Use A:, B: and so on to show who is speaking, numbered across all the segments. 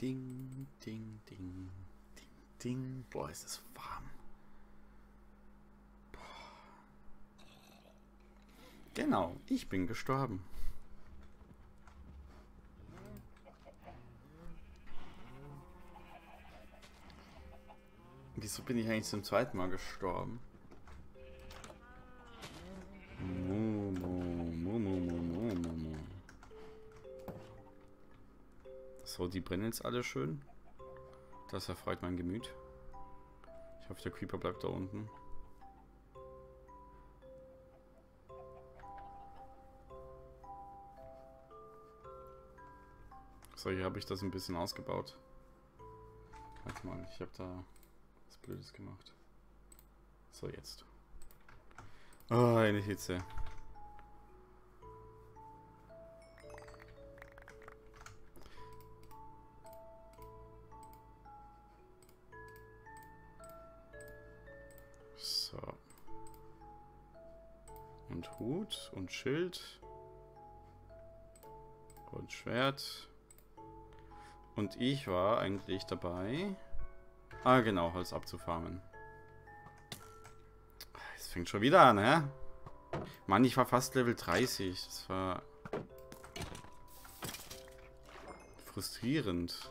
A: Ding, ding, ding, ding, ding. Boah, ist es warm. Boah. Genau, ich bin gestorben. Wieso bin ich eigentlich zum zweiten Mal gestorben? Momo, So, die brennen jetzt alle schön. Das erfreut mein Gemüt. Ich hoffe, der Creeper bleibt da unten. So, hier habe ich das ein bisschen ausgebaut. Warte mal, ich habe da was Blödes gemacht. So, jetzt. Oh, eine Hitze. Hut und Schild. Und Schwert. Und ich war eigentlich dabei. Ah, genau, Holz abzufarmen. Es fängt schon wieder an, hä? Mann, ich war fast Level 30. Das war... Frustrierend.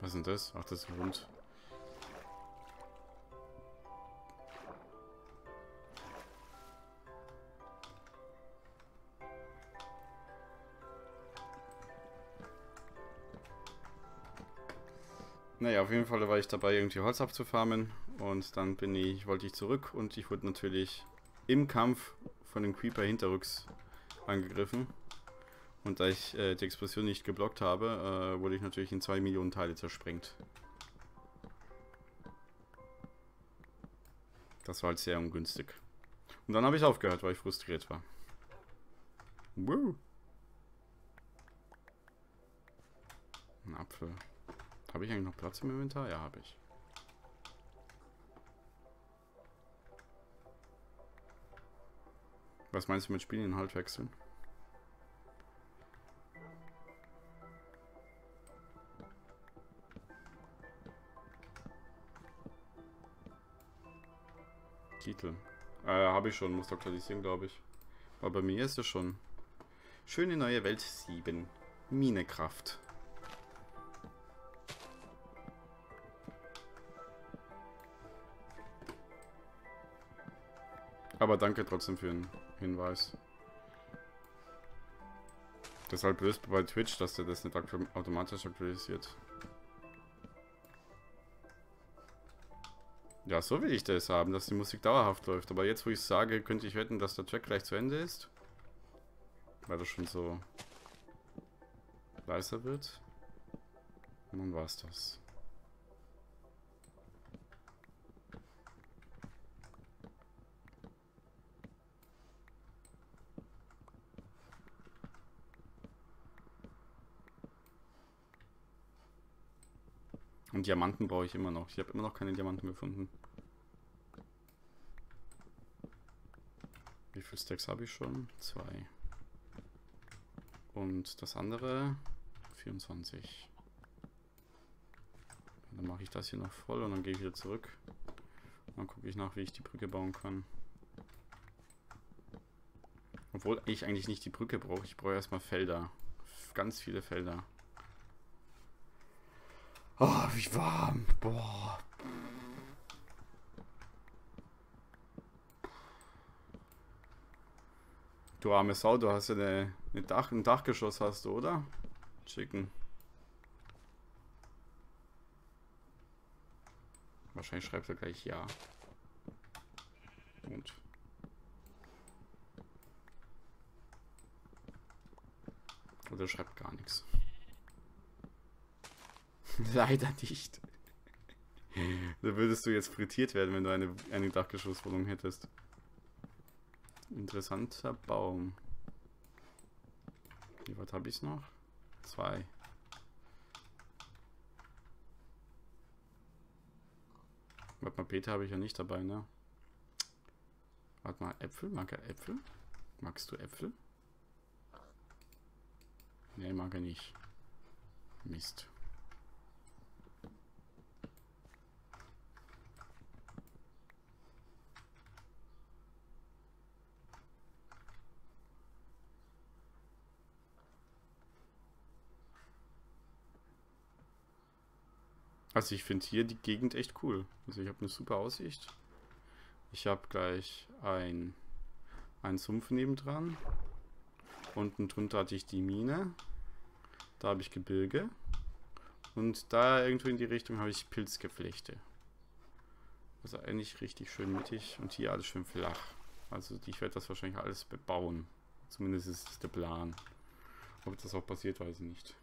A: Was ist denn das? Ach, das ist ein Hund. Naja, auf jeden Fall war ich dabei, irgendwie Holz abzufarmen. Und dann bin ich, wollte ich zurück und ich wurde natürlich im Kampf von dem Creeper hinterrücks angegriffen. Und da ich äh, die Explosion nicht geblockt habe, äh, wurde ich natürlich in zwei Millionen Teile zersprengt. Das war halt sehr ungünstig. Und dann habe ich aufgehört, weil ich frustriert war. Woo. Ein Apfel. Habe ich eigentlich noch Platz im Inventar? Ja, habe ich. Was meinst du mit Spielinhalt wechseln? Titel. Äh, habe ich schon, muss aktualisieren, glaube ich. Aber bei mir ist es schon. Schöne neue Welt 7. Minekraft. Aber danke trotzdem für den Hinweis. Deshalb löst bei Twitch, dass der das nicht automatisch aktualisiert. Ja, so will ich das haben, dass die Musik dauerhaft läuft. Aber jetzt, wo ich sage, könnte ich wetten, dass der Track gleich zu Ende ist. Weil das schon so leiser wird. Und dann war es das. Diamanten brauche ich immer noch. Ich habe immer noch keine Diamanten gefunden. Wie viele Stacks habe ich schon? Zwei. Und das andere 24. Dann mache ich das hier noch voll und dann gehe ich wieder zurück. Dann gucke ich nach, wie ich die Brücke bauen kann. Obwohl ich eigentlich nicht die Brücke brauche. Ich brauche erstmal Felder. Ganz viele Felder. Oh, wie warm. Boah. Du arme Sau, du hast ja eine, eine Dach, ein Dachgeschoss hast du, oder? Chicken. Wahrscheinlich schreibt er gleich ja. Und. Oder schreibt gar nichts. Leider nicht. da würdest du jetzt frittiert werden, wenn du eine, eine Dachgeschosswohnung hättest. Interessanter Baum. Wie weit habe ich noch? Zwei. Warte mal, Peter habe ich ja nicht dabei, ne? Warte mal, Äpfel? Mag er Äpfel? Magst du Äpfel? Ne, mag er nicht. Mist. Also ich finde hier die Gegend echt cool. Also ich habe eine super Aussicht. Ich habe gleich ein, einen Sumpf nebendran. Unten drunter hatte ich die Mine. Da habe ich Gebirge. Und da irgendwo in die Richtung habe ich Pilzgeflechte. Also eigentlich richtig schön mittig und hier alles schön flach. Also ich werde das wahrscheinlich alles bebauen. Zumindest ist es der Plan. Ob das auch passiert, weiß ich nicht.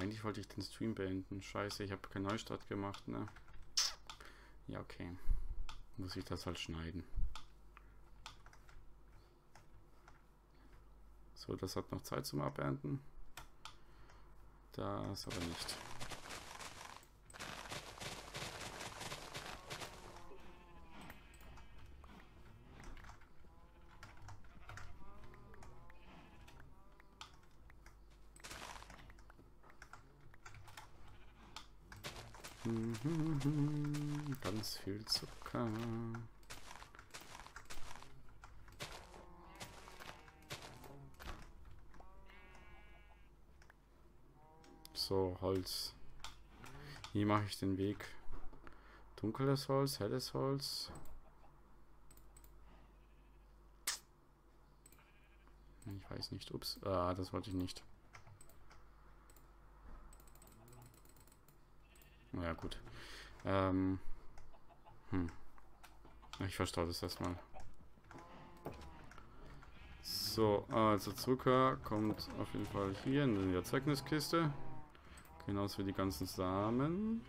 A: Eigentlich wollte ich den Stream beenden. Scheiße, ich habe keinen Neustart gemacht, ne? Ja, okay. Muss ich das halt schneiden. So, das hat noch Zeit zum Abernten. Das aber nicht. Ganz viel Zucker. So, Holz. Wie mache ich den Weg? Dunkles Holz, helles Holz. Ich weiß nicht. Ups. Ah, das wollte ich nicht. Ja, gut. Ähm. Hm. Ich verstaue das erstmal. So, also Zucker kommt auf jeden Fall hier in die Erzeugnungskiste. Genauso wie die ganzen Samen.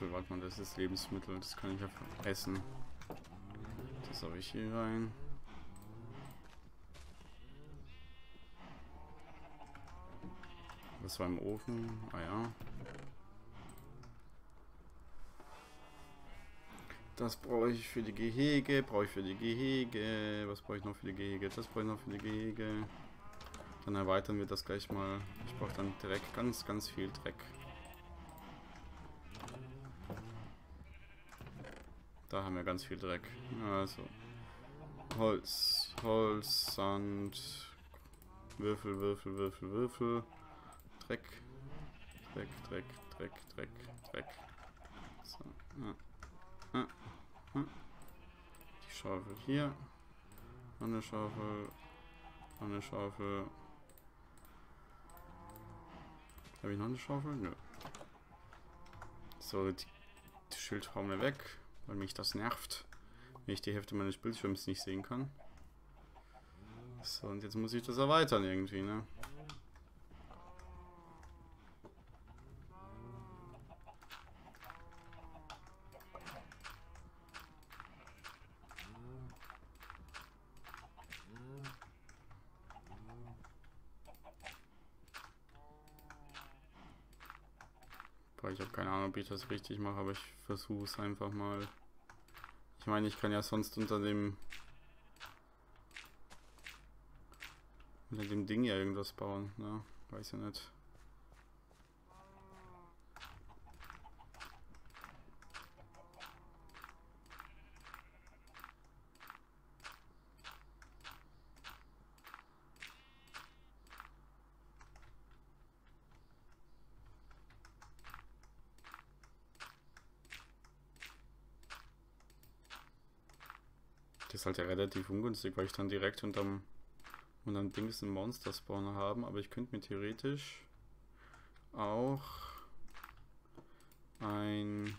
A: Apfel, warte mal, das ist Lebensmittel, das kann ich einfach essen. Das habe ich hier rein. Das war im Ofen, ah ja. Das brauche ich für die Gehege, brauche ich für die Gehege. Was brauche ich noch für die Gehege? Das brauche ich noch für die Gehege. Dann erweitern wir das gleich mal. Ich brauche dann Dreck, ganz, ganz viel Dreck. Da haben wir ganz viel Dreck. Also. Holz, Holz, Sand, Würfel, Würfel, Würfel, Würfel. Dreck, Dreck, Dreck, Dreck, Dreck, Dreck. So. Ja. Ja. Die Schaufel hier. eine Schaufel. eine Schaufel. Habe ich noch eine Schaufel? Nö. So, die, die Schild hauen wir weg, weil mich das nervt, wenn ich die Hälfte meines Bildschirms nicht sehen kann. So, und jetzt muss ich das erweitern irgendwie, ne? ich habe keine Ahnung, ob ich das richtig mache, aber ich versuche es einfach mal. Ich meine, ich kann ja sonst unter dem unter dem Ding ja irgendwas bauen, ne? Weiß ja nicht. Relativ ungünstig, weil ich dann direkt unterm, unterm Dings einen Monster-Spawner haben. Aber ich könnte mir theoretisch auch ein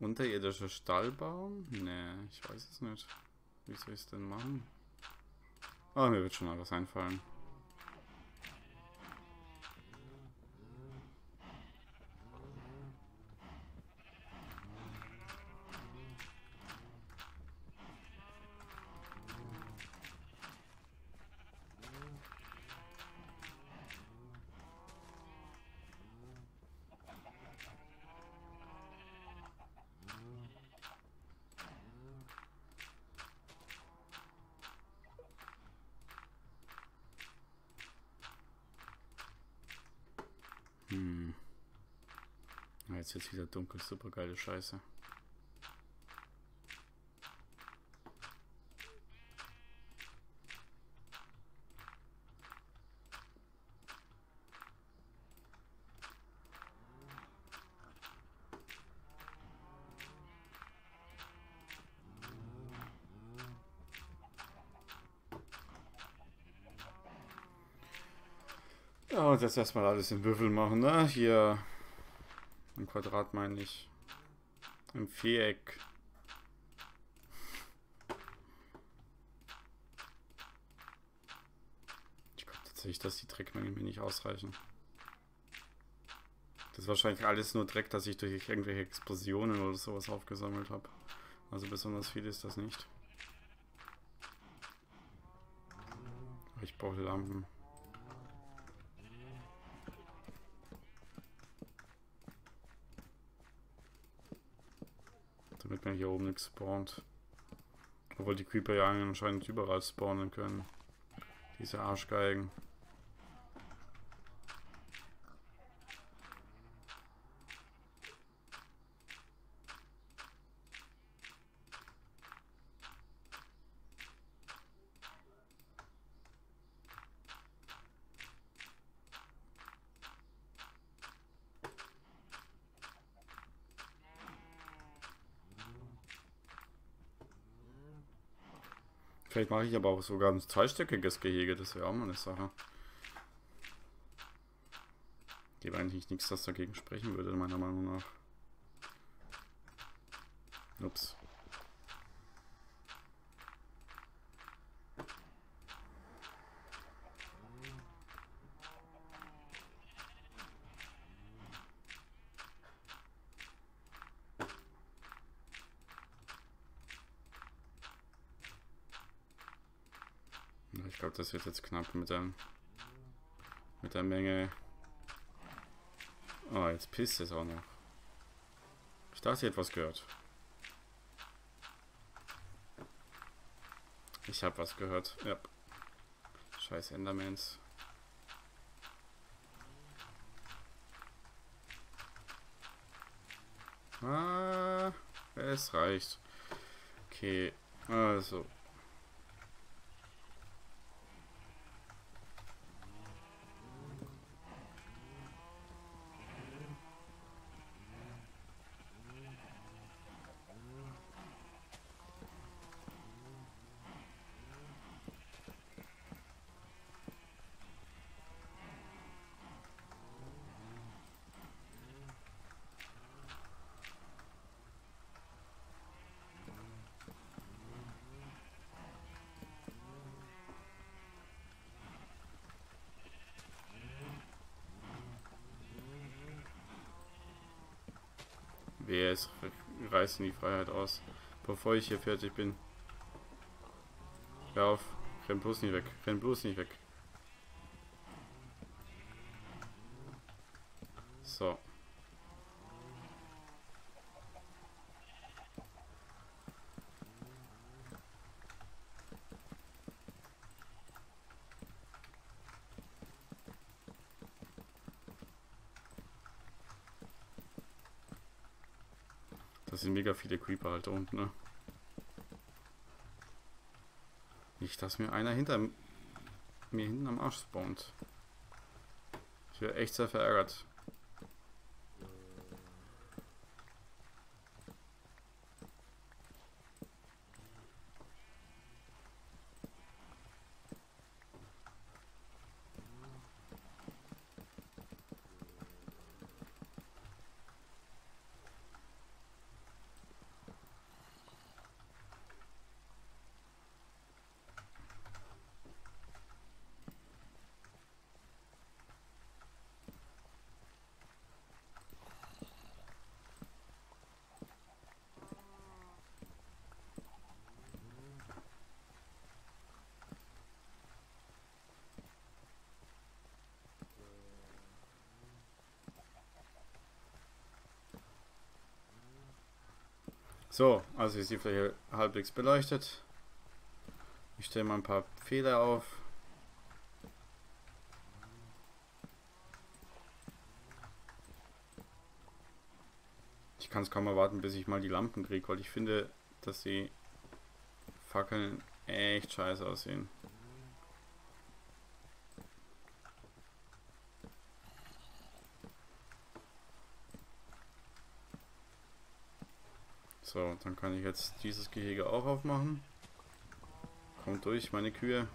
A: unterirdischer Stall bauen? Ne, ich weiß es nicht. Wie soll ich es denn machen? Oh, mir wird schon mal was einfallen. Wieder dunkel. Super geile Scheiße. Ja, und jetzt erstmal alles in Würfel machen, ne? Hier Quadrat meine ich. Im Viereck. Ich glaube tatsächlich, dass die Dreckmengen mir nicht ausreichen. Das ist wahrscheinlich alles nur Dreck, dass ich durch irgendwelche Explosionen oder sowas aufgesammelt habe. Also besonders viel ist das nicht. Ich brauche Lampen. Man hier oben nichts spawnt. Obwohl die Creeper ja anscheinend überall spawnen können. Diese Arschgeigen. Vielleicht mache ich aber auch sogar ein zweistöckiges Gehege, das wäre auch mal eine Sache. Gebe eigentlich nichts, das dagegen sprechen würde, meiner Meinung nach. Ups. Ich glaube, das wird jetzt knapp mit der, mit der Menge. Oh, jetzt pisst es auch noch. Ich dachte, ich hätte gehört. Ich habe was gehört. Ja. Scheiß Endermans. Ah, es reicht. Okay, also reißen die Freiheit aus, bevor ich hier fertig bin. Hör auf, renn bloß nicht weg, renn bloß nicht weg. So. Das sind mega viele Creeper halt da unten, ne? Nicht, dass mir einer hinter mir hinten am Arsch spawnt. Ich wäre echt sehr verärgert. So, also ist die Fläche halbwegs beleuchtet. Ich stelle mal ein paar Fehler auf. kann es kaum erwarten, bis ich mal die Lampen kriege, weil ich finde, dass die Fackeln echt scheiße aussehen. So, dann kann ich jetzt dieses Gehege auch aufmachen. Kommt durch, meine Kühe.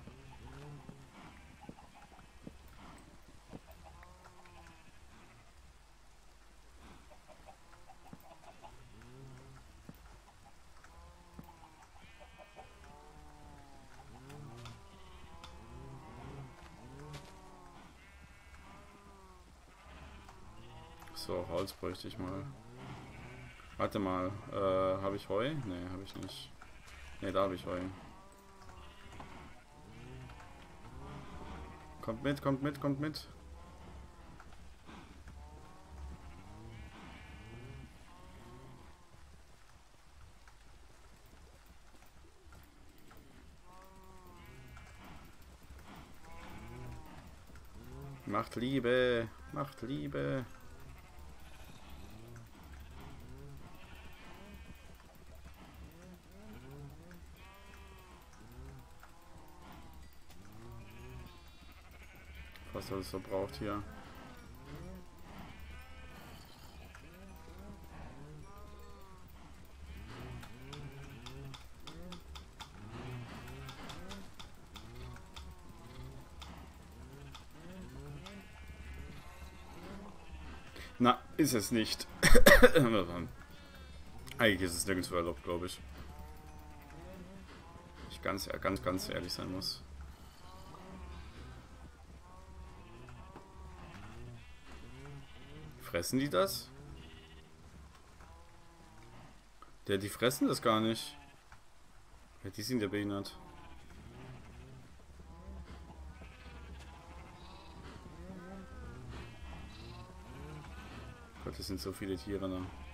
A: So, Holz bräuchte ich mal. Warte mal, äh, habe ich Heu? Ne, habe ich nicht. Ne, da habe ich Heu. Kommt mit, kommt mit, kommt mit. Macht Liebe, macht Liebe. Was alles so braucht hier. Na, ist es nicht. Eigentlich ist es nirgendwo erlaubt, glaube ich. Ich ganz, ganz, ganz ehrlich sein muss. Fressen die das? Der, die fressen das gar nicht. Ja, die sind ja behindert. Gott, das sind so viele Tiere da.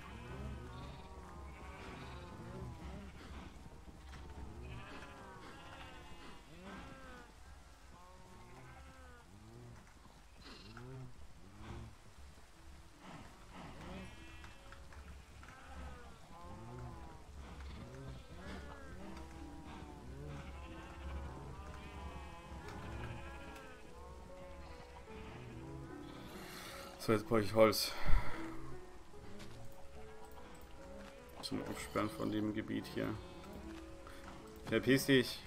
A: So, jetzt brauche ich Holz. Zum Aufsperren von dem Gebiet hier. Verpiss dich.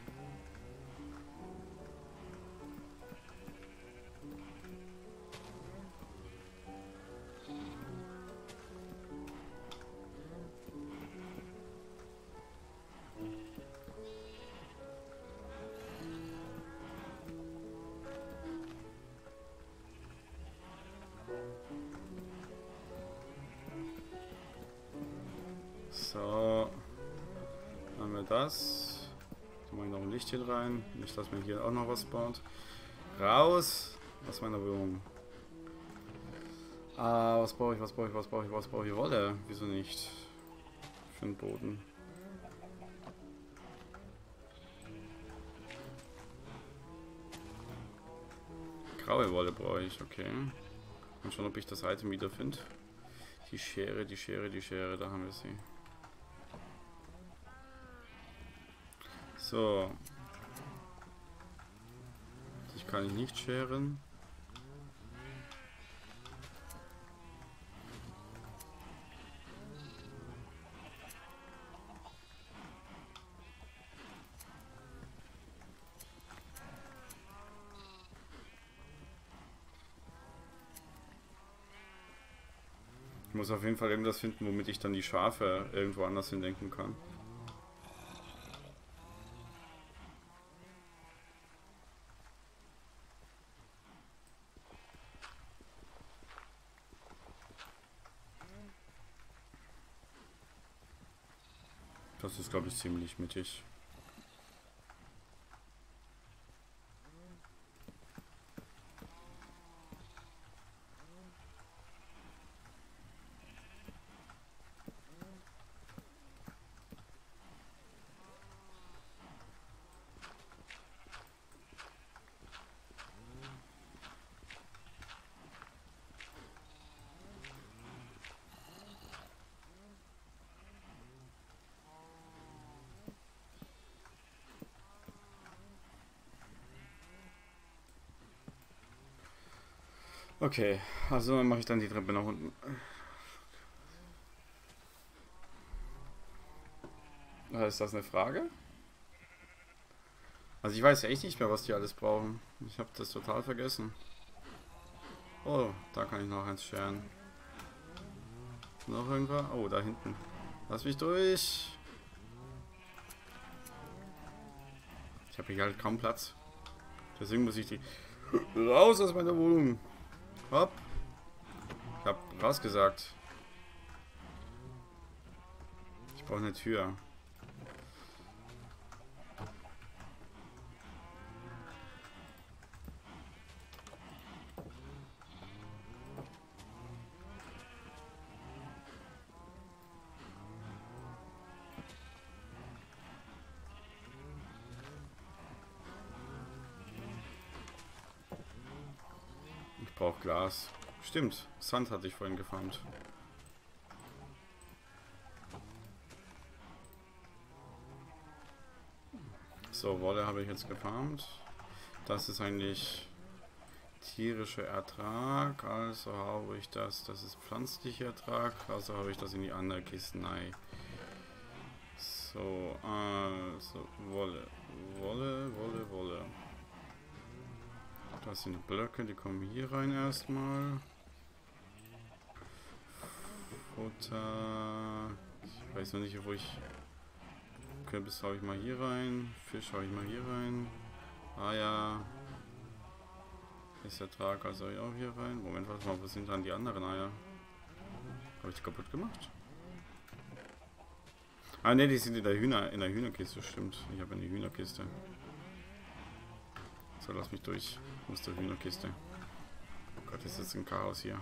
A: Rein. Nicht, dass man hier auch noch was baut. Raus aus meiner Wohnung. Ah, was brauche ich, was brauche ich, was brauche ich, was brauche ich? Wolle. Wieso nicht? Für den Boden. Graue Wolle brauche ich, okay. Und schauen, ob ich das Item wieder finde. Die Schere, die Schere, die Schere, da haben wir sie. So. Ich kann ich nicht scheren. Ich muss auf jeden Fall irgendwas finden, womit ich dann die Schafe irgendwo anders hindenken kann. Glaube ich, ziemlich mittig. Okay, also mache ich dann die Treppe nach unten. Ist das eine Frage? Also ich weiß echt nicht mehr, was die alles brauchen. Ich habe das total vergessen. Oh, da kann ich noch eins scheren. Noch irgendwo? Oh, da hinten. Lass mich durch. Ich habe hier halt kaum Platz. Deswegen muss ich die raus aus meiner Wohnung. Hopp. Ich hab rausgesagt. Ich brauche eine Tür. Stimmt, Sand hatte ich vorhin gefarmt. So, Wolle habe ich jetzt gefarmt. Das ist eigentlich tierischer Ertrag, also habe ich das, das ist pflanzlicher Ertrag, also habe ich das in die andere Kiste. Nein. So, also Wolle, Wolle, Wolle, Wolle. Das sind Blöcke, die kommen hier rein erstmal. Futter. Ich weiß noch nicht, wo ich. Kürbis habe ich mal hier rein. Fisch habe ich mal hier rein. Ah ja. Ist der Trag also auch hier rein. Moment, warte mal, wo sind dann die anderen Eier? Habe ich die kaputt gemacht? Ah ne, die sind in der Hühner, in der Hühnerkiste, stimmt. Ich habe eine Hühnerkiste. So, lass mich durch. Aus der Hühnerkiste. Oh Gott, ist jetzt ein Chaos hier.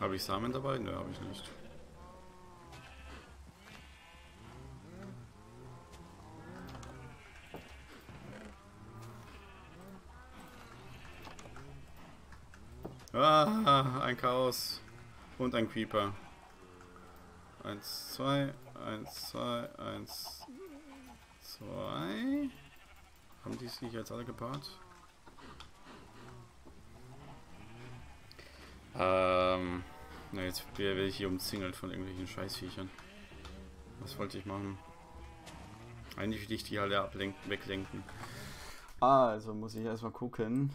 A: Habe ich Samen dabei? Ne, habe ich nicht. Ah, ein Chaos. Und ein Creeper. Eins, zwei, eins, zwei, eins, zwei. Haben die sich jetzt alle gepaart? Ähm, na jetzt werde ich hier umzingelt von irgendwelchen Scheißviechern. Was wollte ich machen? Eigentlich will ich die alle ablenken, weglenken. Ah, also muss ich erstmal gucken.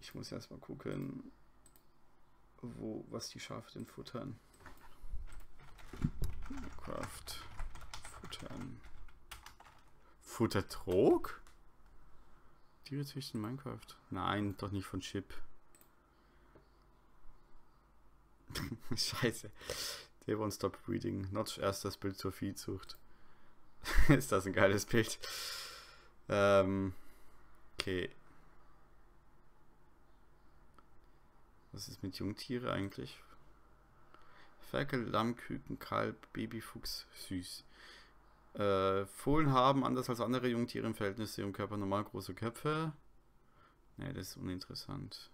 A: Ich muss erstmal gucken, wo, was die Schafe denn futtern. Craft. Futtern. Futtertrog? Tiere züchten Minecraft? Nein, doch nicht von Chip. Scheiße. They won't stop breeding. Notch erst das Bild zur Viehzucht. Ist das ein geiles Bild? Ähm, okay. Was ist mit Jungtiere eigentlich? Ferkel, Lamm, Küken, Kalb, Babyfuchs, süß. Äh, Fohlen haben, anders als andere Jungtiere im Verhältnis zu ihrem Körper, normal große Köpfe. Ne, das ist uninteressant.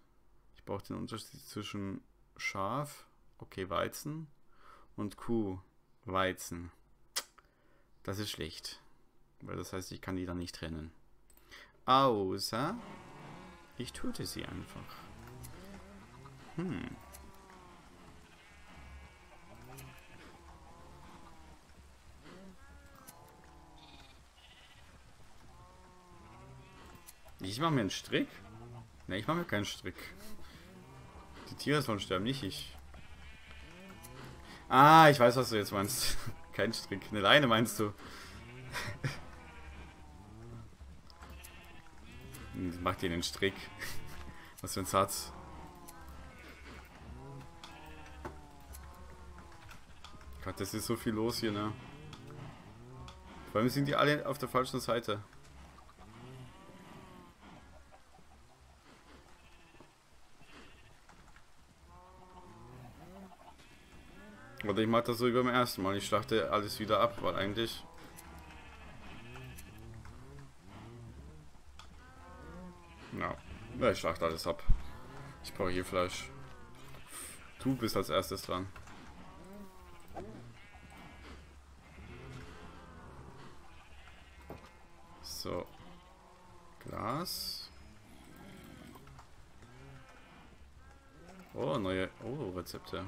A: Ich brauche den Unterschied zwischen Schaf, okay, Weizen, und Kuh, Weizen. Das ist schlecht. Weil das heißt, ich kann die dann nicht trennen. Außer ich töte sie einfach. Hm. Ich mache mir einen Strick? Ne, ich mache mir keinen Strick. Die Tiere sollen sterben, nicht ich. Ah, ich weiß, was du jetzt meinst. Kein Strick. Eine Leine meinst du. Mach dir den Strick. Was für ein Satz. Gott, das ist so viel los hier, ne? Vor allem sind die alle auf der falschen Seite. Oder ich mache das so wie beim ersten Mal. Ich schlachte alles wieder ab, weil eigentlich... Ja, ja ich schlachte alles ab. Ich brauche hier Fleisch. Du bist als erstes dran. So. Glas. Oh, neue oh, Rezepte.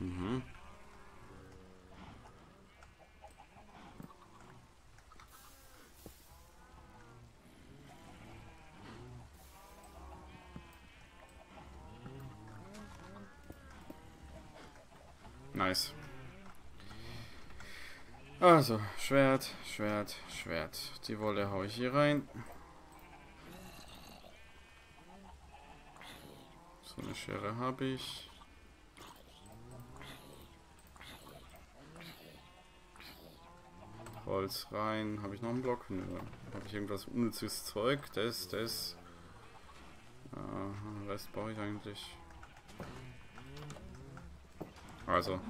A: Mhm. Nice. Also, Schwert, Schwert, Schwert. Die Wolle haue ich hier rein. So eine Schere habe ich. Holz rein. Habe ich noch einen Block? Nö. Habe ich irgendwas unnützes Zeug? Das, das. Äh, Rest brauche ich eigentlich. Also.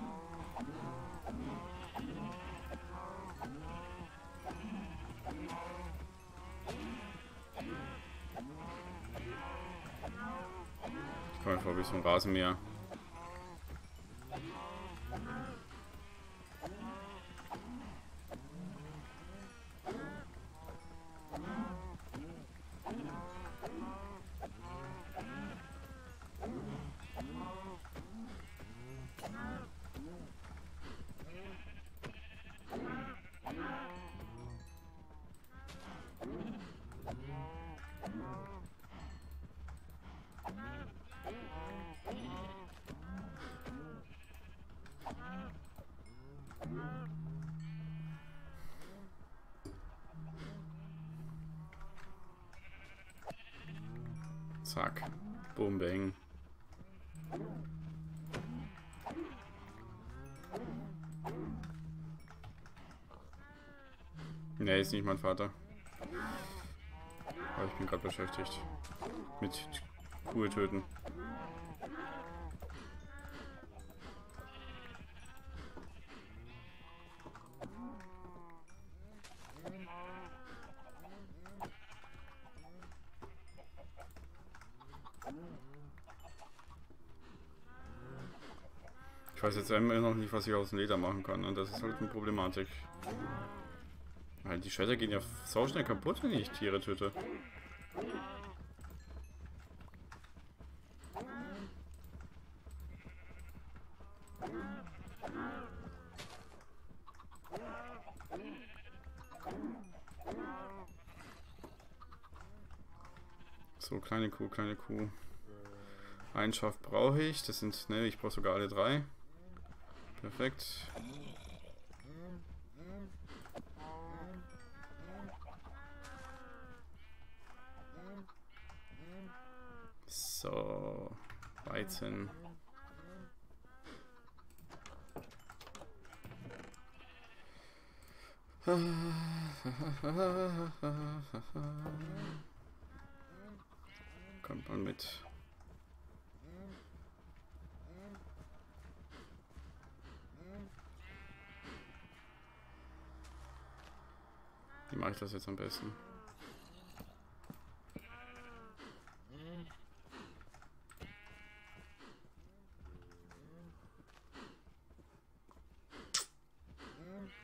A: Ich komme einfach ein bisschen Rasenmäher. Zack. Boom, bang. Nee, ist nicht mein Vater. Aber ich bin gerade beschäftigt. Mit Kuh töten. Weiß jetzt immer noch nicht, was ich aus dem Leder machen kann. Und das ist halt eine Problematik. Weil die Schwerter gehen ja sau schnell kaputt, wenn ich Tiere töte. So, kleine Kuh, kleine Kuh. Ein Schaf brauche ich. Das sind, ne, ich brauche sogar alle drei. Perfekt. So, Weizen. Kommt mal mit. Wie mache ich das jetzt am besten?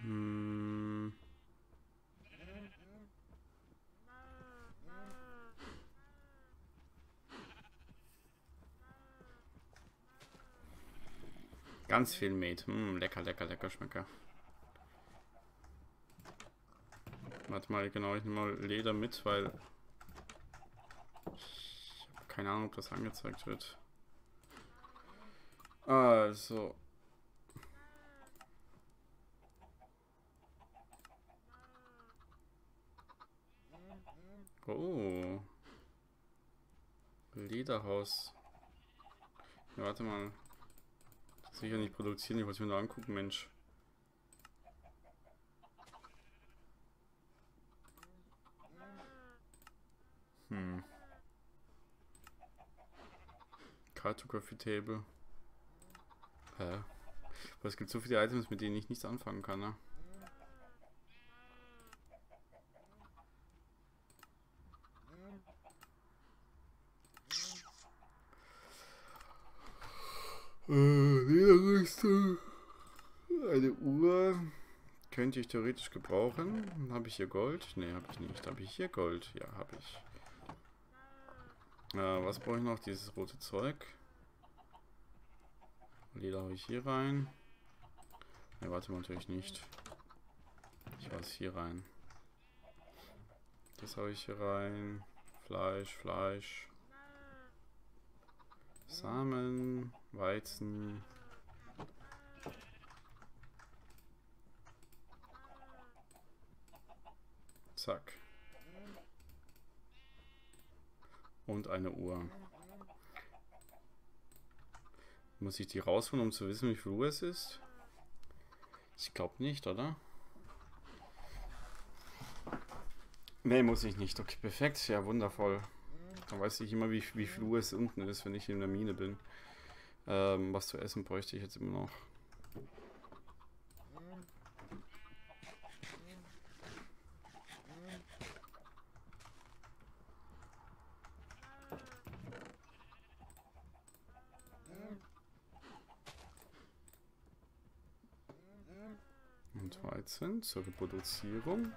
A: Hm. Ganz viel Met. Hm, lecker, lecker, lecker Schmecker. Warte mal, genau, ich nehme mal Leder mit, weil ich habe keine Ahnung, ob das angezeigt wird. Also. Oh. Lederhaus. Ja, warte mal. Sicher nicht produzieren, ich wollte mir nur angucken, Mensch. Hm. Coffee Table. Hä? Aber es gibt so viele Items, mit denen ich nichts anfangen kann, ne? Äh, Lederrüstung. Eine Uhr. könnte ich theoretisch gebrauchen. Habe ich hier Gold? Ne, habe ich nicht. Habe ich hier Gold? Ja, habe ich. Äh, was brauche ich noch? Dieses rote Zeug. Leder habe ich hier rein. Ne, warte mal natürlich nicht. Ich weiß hier rein. Das habe ich hier rein. Fleisch, Fleisch. Samen, Weizen. Zack. Und eine Uhr. Muss ich die rausholen, um zu wissen, wie viel Uhr es ist? Ich glaube nicht, oder? Ne, muss ich nicht. Okay, perfekt. Ja, wundervoll. Dann weiß ich immer, wie, wie viel Uhr es unten ist, wenn ich in der Mine bin. Ähm, was zu essen bräuchte ich jetzt immer noch. Und Weizen zur Reproduzierung.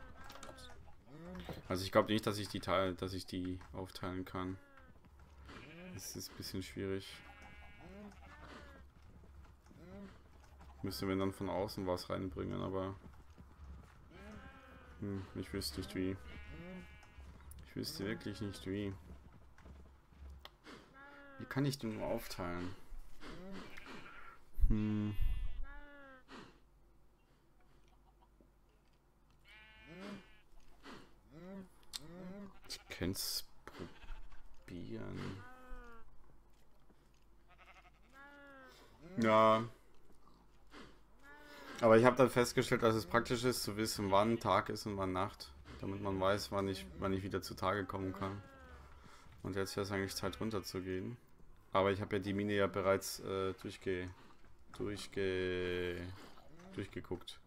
A: Also ich glaube nicht, dass ich die teil, dass ich die aufteilen kann. Das ist ein bisschen schwierig. Müsste wir dann von außen was reinbringen, aber hm, ich wüsste nicht wie. Ich wüsste wirklich nicht wie. Wie kann ich den nur aufteilen? Hm. Könnte es probieren. Ja. Aber ich habe dann festgestellt, dass es praktisch ist, zu wissen, wann Tag ist und wann Nacht. Damit man weiß, wann ich, wann ich wieder zu Tage kommen kann. Und jetzt wäre es eigentlich Zeit runterzugehen. Aber ich habe ja die Mine ja bereits äh, durchge, durchge, durchgeguckt.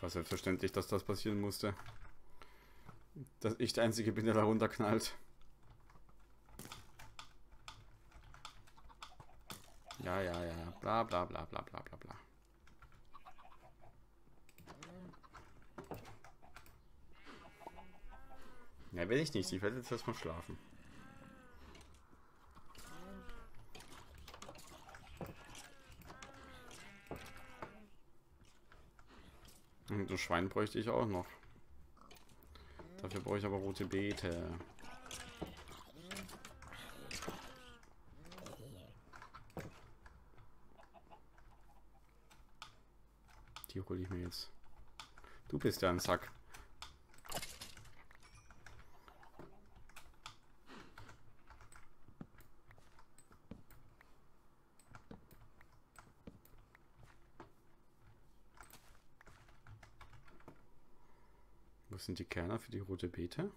A: War selbstverständlich, dass das passieren musste. Dass ich der Einzige bin, der da runterknallt. Ja, ja, ja. Bla bla bla bla bla bla bla. Ja, will ich nicht. Ich werde jetzt erstmal schlafen. Und das Schwein bräuchte ich auch noch. Dafür brauche ich aber rote Beete. Die hole ich mir jetzt. Du bist ja ein Sack. Sind die Kerner für die rote Beete?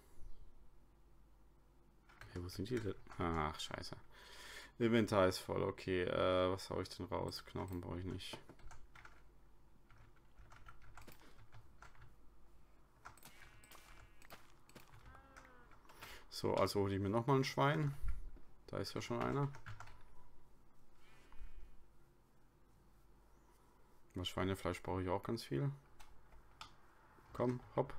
A: Hey, wo sind die? Ach, scheiße. Inventar ist voll, okay. Äh, was hau ich denn raus? Knochen brauche ich nicht. So, also hole ich mir nochmal ein Schwein. Da ist ja schon einer. Das Schweinefleisch brauche ich auch ganz viel. Komm, hopp.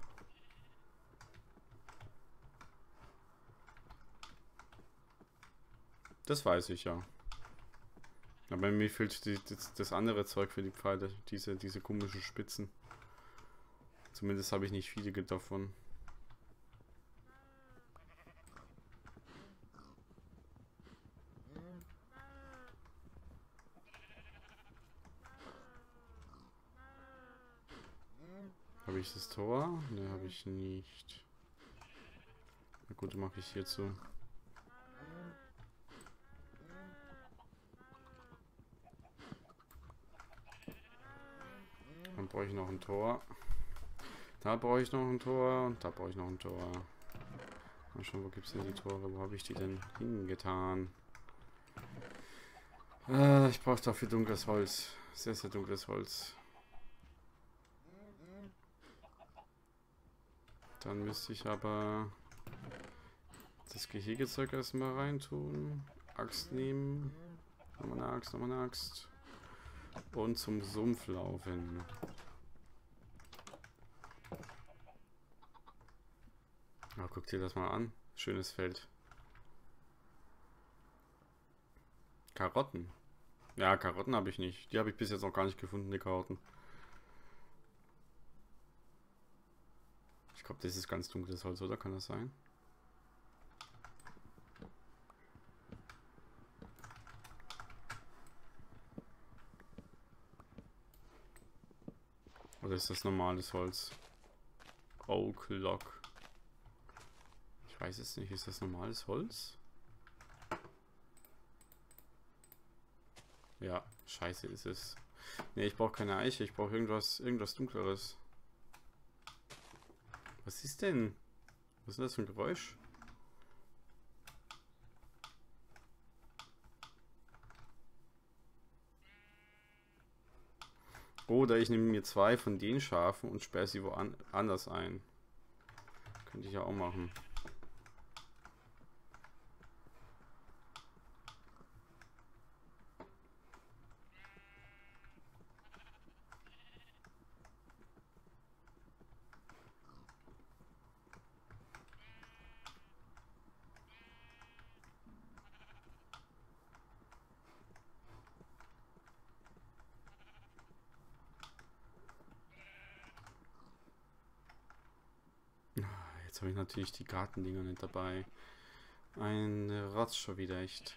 A: Das weiß ich ja. Aber mir fehlt die, das, das, andere Zeug für die Pfeile, diese, diese komischen Spitzen. Zumindest habe ich nicht viele davon. Habe ich das Tor? Ne, habe ich nicht. Na gut, mache ich hierzu. Dann brauche ich noch ein Tor. Da brauche ich noch ein Tor und da brauche ich noch ein Tor. Mal schauen, wo gibt es denn die Tore? Wo habe ich die denn hingetan? Äh, ich brauche dafür dunkles Holz. Sehr, sehr dunkles Holz. Dann müsste ich aber das Gehegezeug erstmal reintun. Axt nehmen. Nochmal eine Axt, nochmal eine Axt. Und zum Sumpf laufen. Ja, guck dir das mal an. Schönes Feld. Karotten. Ja, Karotten habe ich nicht. Die habe ich bis jetzt noch gar nicht gefunden, die Karotten. Ich glaube, das ist ganz dunkles Holz, oder? Kann das sein? Oder ist das normales Holz? Oak Log. Ich weiß es nicht. Ist das normales Holz? Ja, scheiße ist es. Ne, ich brauche keine Eiche. Ich brauche irgendwas, irgendwas Dunkleres. Was ist denn? Was ist denn das für ein Geräusch? Oder ich nehme mir zwei von den Schafen und sperre sie woanders ein. Könnte ich ja auch machen. Ich natürlich die Gartendinger nicht dabei. Ein Rotz schon wieder echt.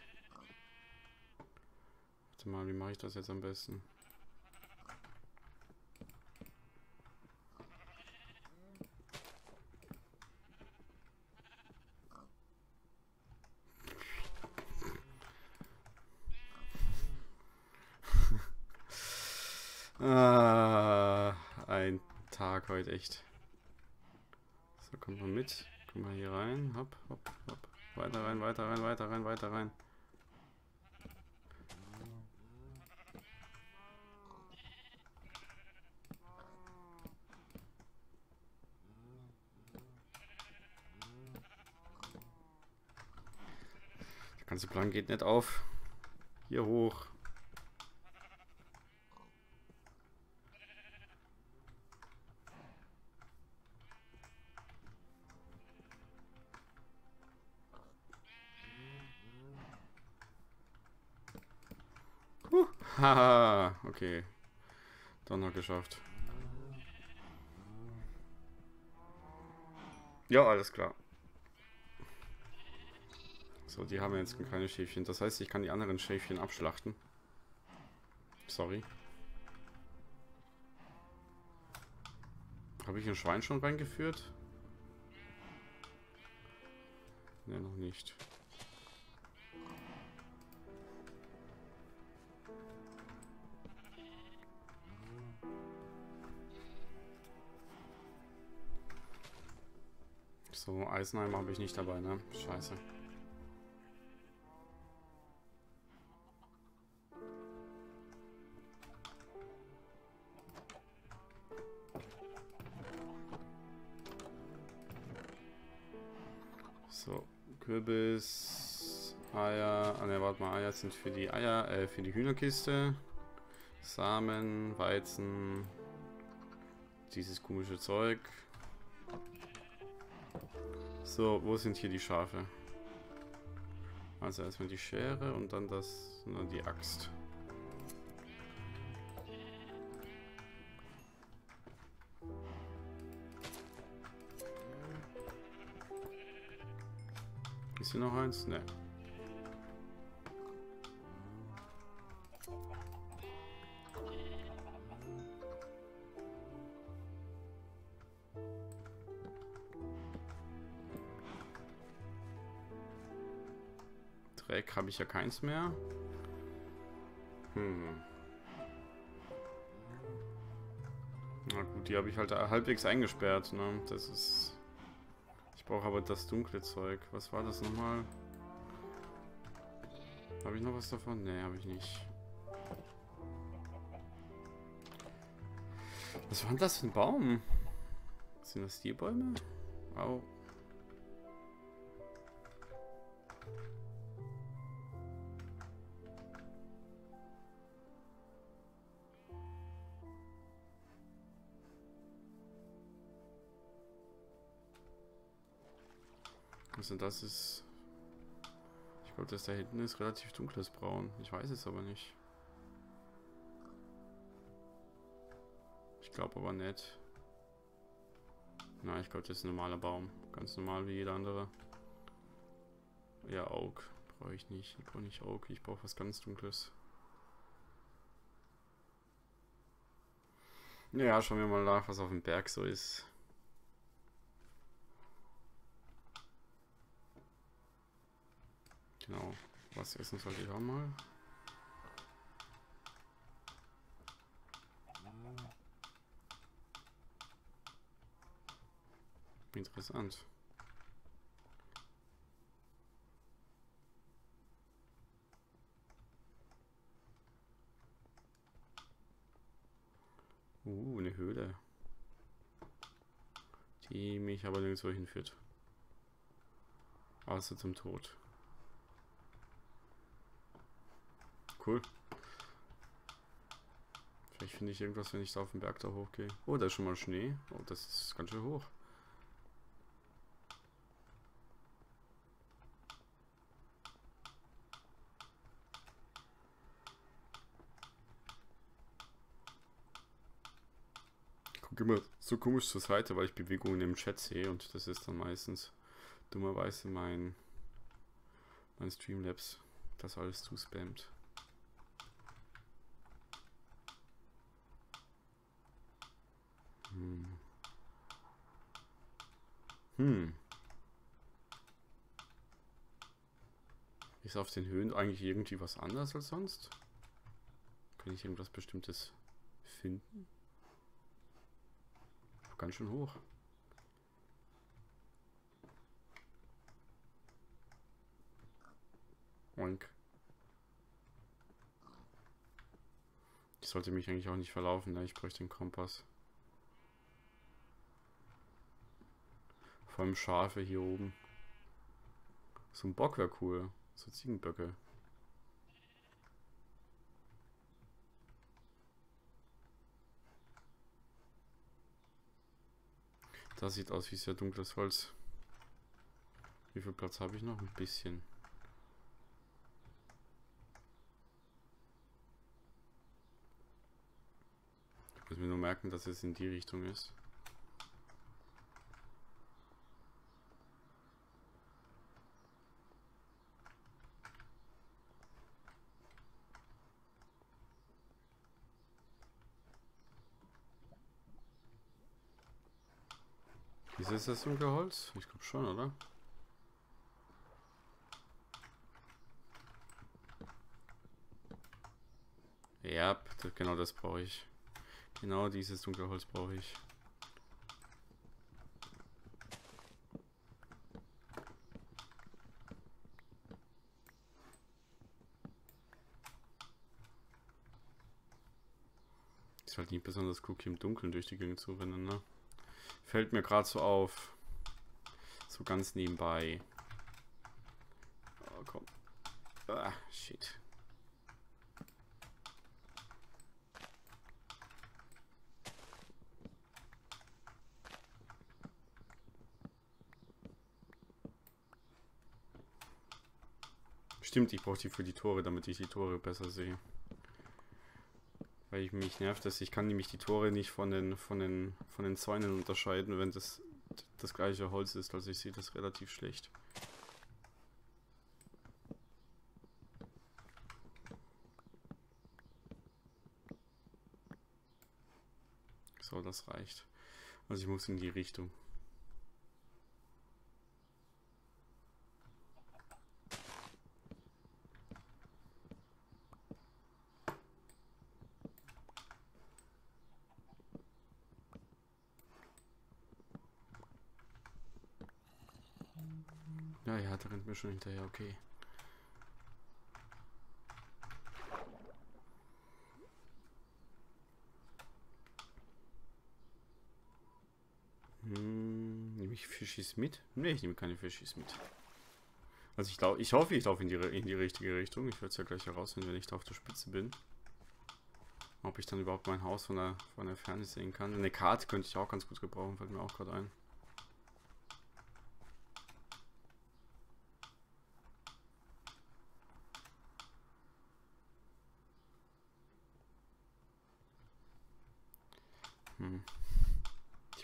A: Warte mal, wie mache ich das jetzt am besten? ah, ein Tag heute echt. Kommt mal mit. Komm mal hier rein. Hopp, hopp, hopp. Weiter rein, weiter rein, weiter rein, weiter rein. Der ganze Plan geht nicht auf. Hier hoch. Okay. Dann noch geschafft. Ja, alles klar. So, die haben jetzt keine Schäfchen. Das heißt, ich kann die anderen Schäfchen abschlachten. Sorry. Habe ich ein Schwein schon reingeführt? Ne, noch nicht. So, Eisenheim habe ich nicht dabei, ne? Scheiße. So, Kürbis, Eier, ah ne, warte mal, Eier sind für die Eier, äh, für die Hühnerkiste. Samen, Weizen, dieses komische Zeug. So, wo sind hier die Schafe? Also erstmal die Schere und dann das, dann die Axt. Ist hier noch eins? Ne. Habe ich ja keins mehr. Hm. Na gut, die habe ich halt halbwegs eingesperrt, ne? Das ist... Ich brauche aber das dunkle Zeug. Was war das nochmal? Habe ich noch was davon? Ne, habe ich nicht. Was war denn das für ein Baum? Sind das die Bäume? Au. Also das ist... Ich glaube, das da hinten ist relativ dunkles Braun. Ich weiß es aber nicht. Ich glaube aber nicht. Na, ich glaube, das ist ein normaler Baum. Ganz normal wie jeder andere. Ja, Oak. Brauche ich nicht. Ich brauche nicht Oak. Ich brauche was ganz Dunkles. Ja, schauen wir mal nach, was auf dem Berg so ist. Genau. Was essen sollte ich auch mal? Interessant. Uh, eine Höhle. Die mich aber nirgendwo hinführt. Außer zum Tod. Cool. Vielleicht finde ich irgendwas, wenn ich da auf den Berg da hochgehe. Oh, da ist schon mal Schnee. Oh, das ist ganz schön hoch. immer so komisch zur Seite, weil ich Bewegungen im Chat sehe und das ist dann meistens dummerweise mein, mein Streamlabs, das alles zuspammt. Hm. Hm. Ist auf den Höhen eigentlich irgendwie was anders als sonst? Kann ich irgendwas Bestimmtes finden? ganz schön hoch. Oink. Ich sollte mich eigentlich auch nicht verlaufen, ne? ich bräuchte den Kompass. Vor allem Schafe hier oben. So ein Bock wäre cool. So Ziegenböcke. Das sieht aus wie sehr dunkles Holz. Wie viel Platz habe ich noch? Ein bisschen. Ich muss mir nur merken, dass es in die Richtung ist. Ist das dunkle Holz? Ich glaube schon, oder? Ja, genau das brauche ich. Genau dieses dunkle Holz brauche ich. Ist halt nicht besonders hier im Dunkeln durch die Gegend zu rennen, ne? Fällt mir gerade so auf. So ganz nebenbei. Oh, komm. Ah, shit. Stimmt, ich brauche die für die Tore, damit ich die Tore besser sehe. Weil ich mich nervt, dass ich kann nämlich die Tore nicht von den von den von den Zäunen unterscheiden, wenn das das gleiche Holz ist. Also ich sehe das relativ schlecht. So, das reicht. Also ich muss in die Richtung. Ja, ja, da rennt mir schon hinterher, okay. Hm, nehme ich Fischis mit? Ne, ich nehme keine Fischis mit. Also ich glaube, ich hoffe, ich laufe in die, in die richtige Richtung. Ich werde es ja gleich herausfinden, wenn ich da auf der Spitze bin. Ob ich dann überhaupt mein Haus von der, von der Ferne sehen kann. Eine Karte könnte ich auch ganz gut gebrauchen, fällt mir auch gerade ein.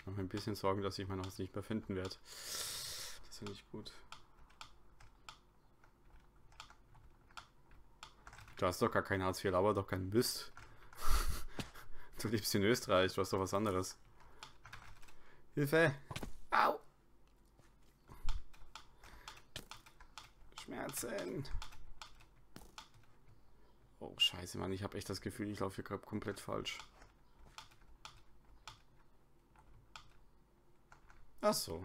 A: Ich mache mir ein bisschen Sorgen, dass ich mein Haus nicht mehr finden werde. Das ja nicht gut. Du hast doch gar kein Hartz IV, aber doch keinen Mist. du lebst in Österreich, du hast doch was anderes. Hilfe! Au! Schmerzen! Oh, scheiße, Mann, ich habe echt das Gefühl, ich laufe hier gerade komplett falsch. Ach so.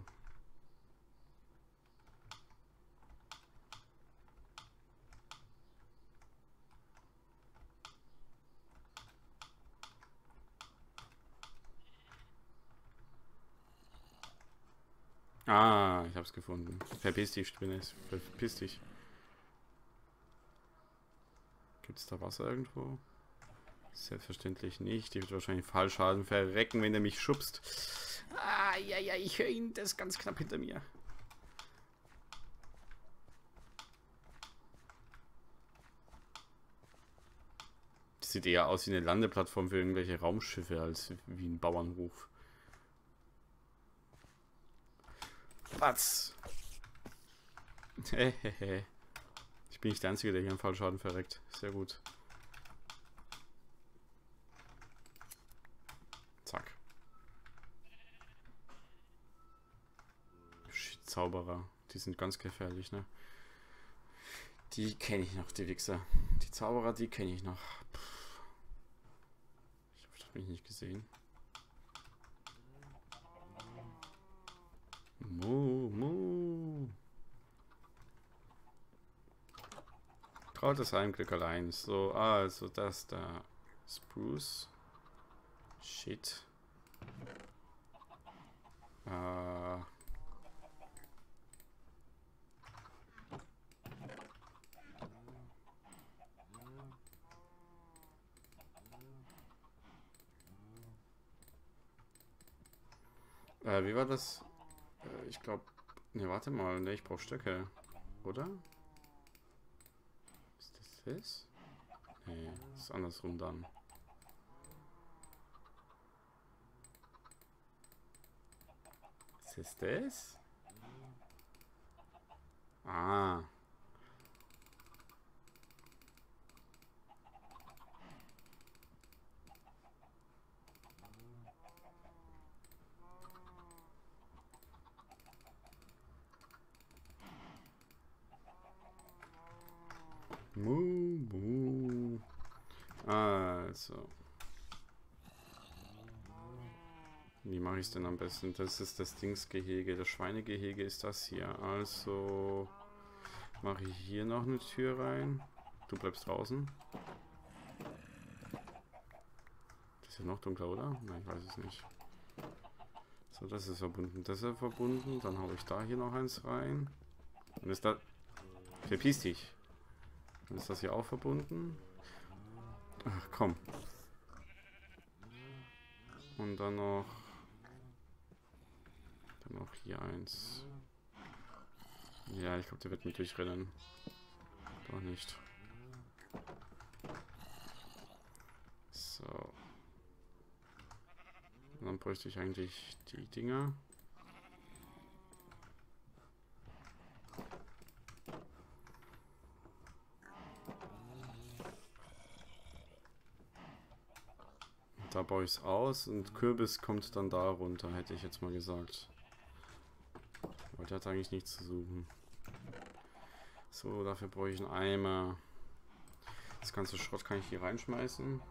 A: Ah, ich hab's gefunden. Verpiss dich, Spinne. Verpiss dich. Gibt's da Wasser irgendwo? Selbstverständlich nicht. Die wird wahrscheinlich Fallschaden verrecken, wenn er mich schubst. Ah, ja, ja, ich höre ihn. Das ist ganz knapp hinter mir. Das sieht eher aus wie eine Landeplattform für irgendwelche Raumschiffe als wie ein Bauernhof. Was? ich bin nicht der Einzige, der hier einen Fallschaden verreckt. Sehr gut. Zack. Shit, Zauberer. Die sind ganz gefährlich, ne? Die kenne ich noch, die Wichser. Die Zauberer, die kenne ich noch. Puh. Ich habe mich nicht gesehen. Mu, mu. Trautes Heimglück allein. So, also das da. Spruce. Shit. Äh. Äh, wie war das? Äh, ich glaube... Ne, warte mal. Ne, ich brauche Stöcke. Oder? Ist das das? Ne, ist andersrum dann. Ist das? Ah. Mu. Also. Wie mache ich es denn am besten? Das ist das Dingsgehege. Das Schweinegehege ist das hier. Also mache ich hier noch eine Tür rein. Du bleibst draußen. Das ist ja noch dunkler, oder? Nein, ich weiß es nicht. So, das ist verbunden. Das ist verbunden. Dann habe ich da hier noch eins rein. Und ist da... Verpiss dich. Dann ist das hier auch verbunden. Ach, komm. Und dann noch noch hier eins. Ja, ich glaube, der wird mit durchrennen. Doch nicht. So. Und dann bräuchte ich eigentlich die Dinger. Baue ich es aus und Kürbis kommt dann da runter, hätte ich jetzt mal gesagt. Aber der hat eigentlich nichts zu suchen. So, dafür brauche ich einen Eimer. Das ganze Schrott kann ich hier reinschmeißen.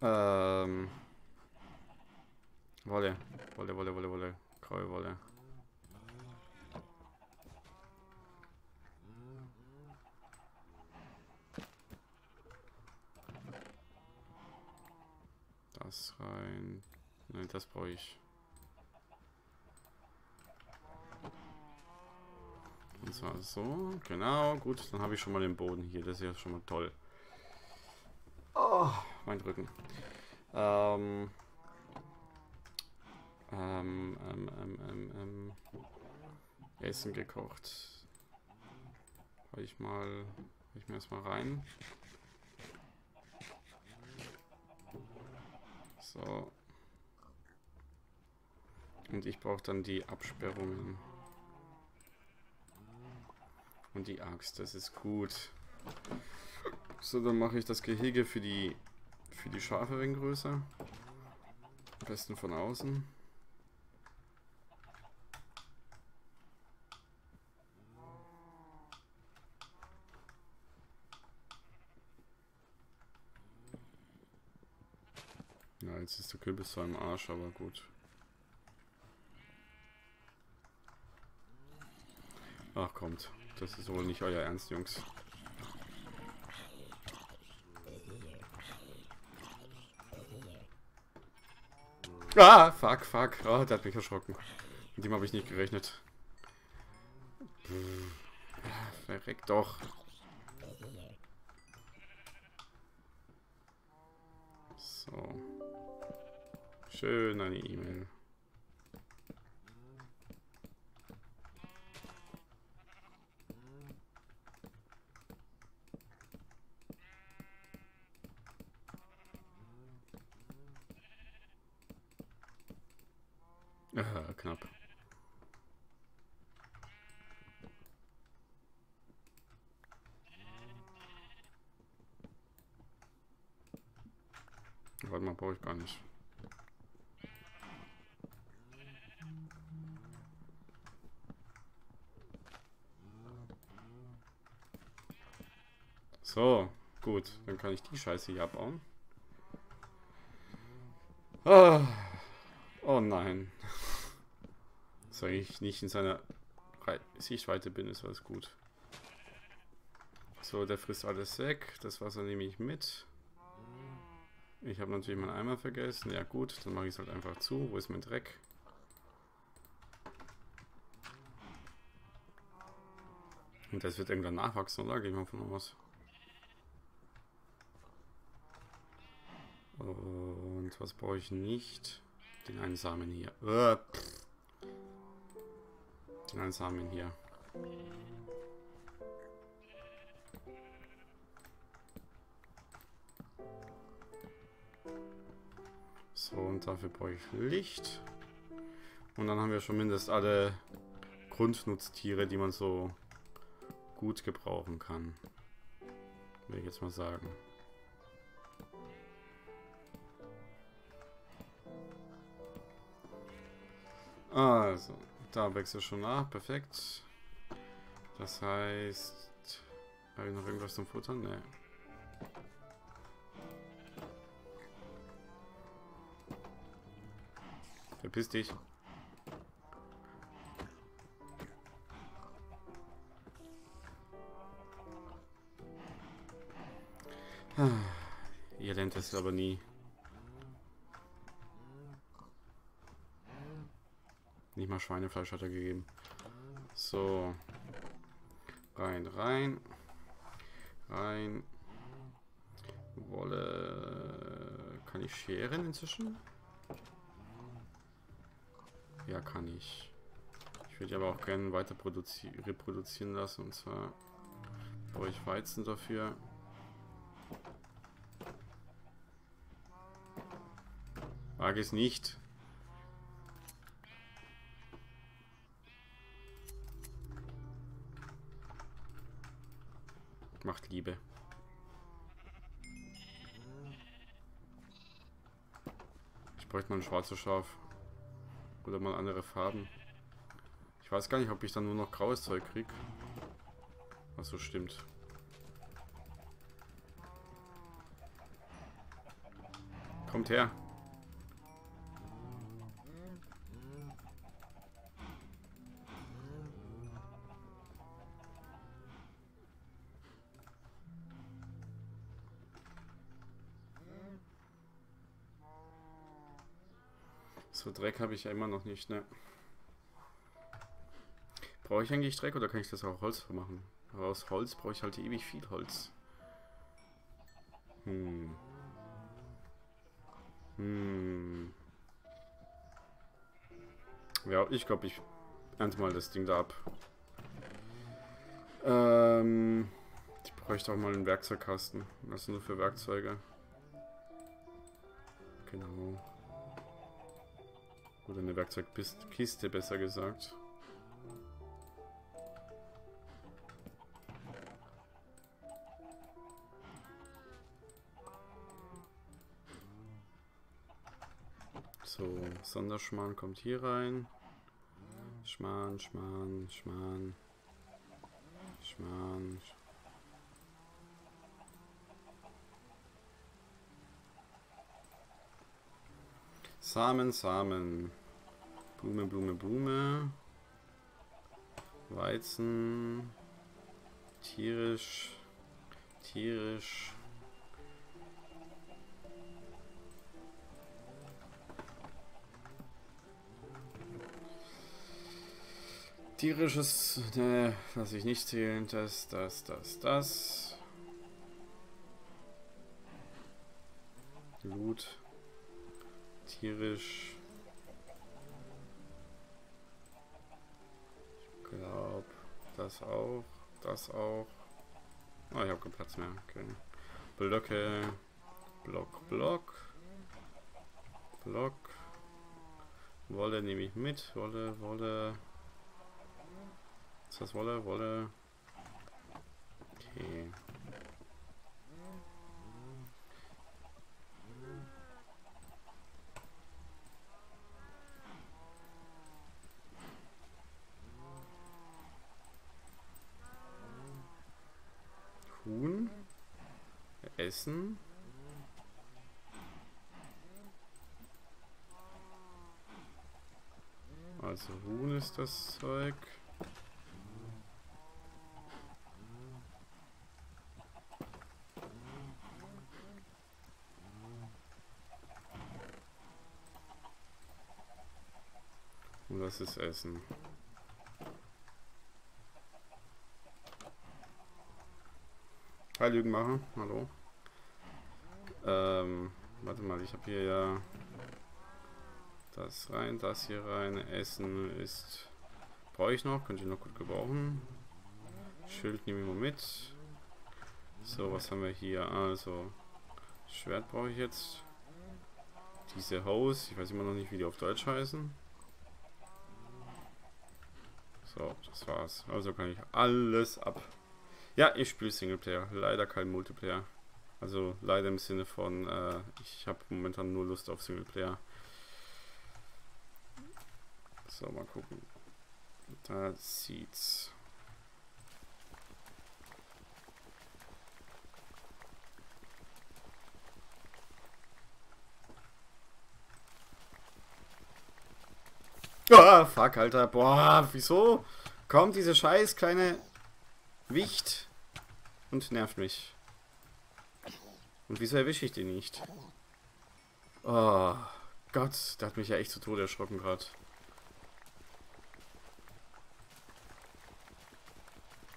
A: ähm. Wolle. Wolle, Wolle, Wolle, Wolle. Graue Wolle. Das rein. Nein, das brauche ich. Und zwar so, genau, gut, dann habe ich schon mal den Boden hier, das ist ja schon mal toll. Oh, mein Rücken. Ähm, ähm, ähm, ähm, ähm, ähm. Essen gekocht. Hau ich mal. Hau ich mir erstmal rein. So. Und ich brauche dann die Absperrungen. Und die Axt, das ist gut. So, dann mache ich das Gehege für die für die Schafe wegen größer. Am besten von außen. Jetzt ist der Kürbis zwar im Arsch, aber gut. Ach kommt, das ist wohl nicht euer Ernst, Jungs. Ah, fuck, fuck. Oh, der hat mich erschrocken. Mit dem habe ich nicht gerechnet. Verreck doch. So. Schön eine E-Mail. Ah, knapp. Warte mal, brauche ich gar nicht. So, gut. Dann kann ich die Scheiße hier abbauen. Ah. Oh nein. Solange ich nicht in seiner Sichtweite bin, ist alles gut. So, der frisst alles weg. Das Wasser nehme ich mit. Ich habe natürlich meinen Eimer vergessen. Ja gut, dann mache ich es halt einfach zu. Wo ist mein Dreck? Und das wird irgendwann nachwachsen, oder? Gehen wir von aus. Was brauche ich nicht? Den einen Samen hier. Uh, den einen Samen hier. So, und dafür brauche ich Licht. Und dann haben wir schon mindestens alle Grundnutztiere, die man so gut gebrauchen kann. Will ich jetzt mal sagen. Also, da wechselt schon nach. Perfekt. Das heißt... Habe ich noch irgendwas zum Futtern? Nee. Verpiss dich. Ihr lernt es aber nie. Nicht mal Schweinefleisch hat er gegeben. So. Rein, rein. Rein. Wolle. Kann ich scheren inzwischen? Ja, kann ich. Ich würde aber auch gerne weiter reproduzieren lassen. Und zwar brauche ich Weizen dafür. Wage es nicht. Ein schwarzes Schaf. Oder mal andere Farben. Ich weiß gar nicht, ob ich dann nur noch graues Zeug krieg. Was so stimmt. Kommt her. So Dreck habe ich ja immer noch nicht, ne? Brauche ich eigentlich Dreck oder kann ich das auch Holz machen? Aber aus Holz brauche ich halt ewig viel Holz. Hm. Hm. Ja, ich glaube, ich ernte mal das Ding da ab. Ähm, ich bräuchte auch mal einen Werkzeugkasten. Was nur für Werkzeuge? Genau. Oder eine Werkzeugkiste, besser gesagt. So, Sonderschmarrn kommt hier rein. Schmarrn, Schmarrn, Schmarrn. Schmarrn. Samen, Samen. Blume, Blume, Blume. Weizen. Tierisch. Tierisch. Tierisches, ne, lasse ich nicht zählen. Das, das, das, das. Loot. Tierisch. Ich glaube, das auch. Das auch. Oh, ich habe keinen Platz mehr. Okay. Blöcke. Block, Block. Block. Wolle nehme ich mit. Wolle, Wolle. Ist das Wolle? Wolle. Okay. Huhn. Essen. Also Huhn ist das Zeug. Und das ist Essen. Hi Lügen machen, hallo. Ähm, warte mal, ich habe hier ja das rein, das hier rein. Essen ist. Brauche ich noch, könnte ich noch gut gebrauchen. Schild nehme ich mal mit. So, was haben wir hier? Also, Schwert brauche ich jetzt. Diese Hose, ich weiß immer noch nicht, wie die auf Deutsch heißen. So, das war's. Also kann ich alles ab. Ja, ich spiele Singleplayer. Leider kein Multiplayer. Also leider im Sinne von, äh, ich habe momentan nur Lust auf Singleplayer. So, mal gucken. Da sieht's. Ah, fuck, Alter. Boah, wieso? Kommt diese scheiß kleine Wicht und nervt mich. Und wieso erwische ich den nicht? Oh, Gott, der hat mich ja echt zu Tode erschrocken gerade.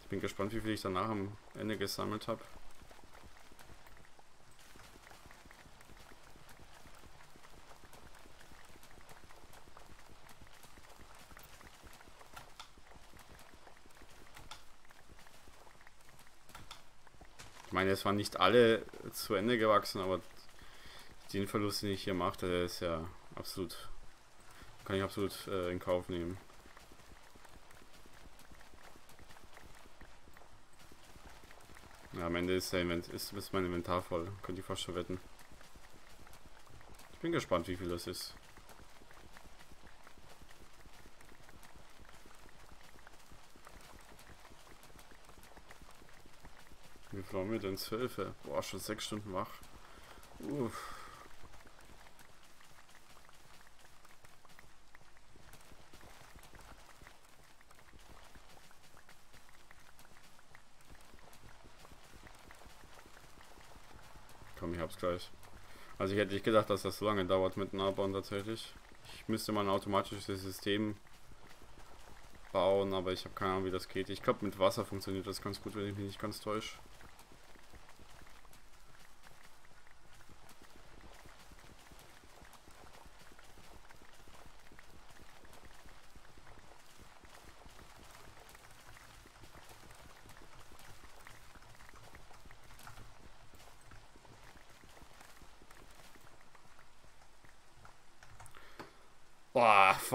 A: Ich bin gespannt, wie viel ich danach am Ende gesammelt habe. Meine, es waren nicht alle zu Ende gewachsen, aber den Verlust, den ich hier mache, der ist ja absolut, kann ich absolut äh, in Kauf nehmen. Ja, am Ende ist, der Invent ist, ist mein Inventar voll, könnt ihr fast schon wetten. Ich bin gespannt, wie viel das ist. Wie viel wir denn? Zwölf? Boah, schon sechs Stunden wach. Uff. Komm, ich hab's gleich. Also ich hätte nicht gedacht, dass das so lange dauert mit dem Abbauen tatsächlich. Ich müsste mal ein automatisches System bauen, aber ich habe keine Ahnung, wie das geht. Ich glaube, mit Wasser funktioniert das ganz gut, wenn ich mich nicht ganz täusche.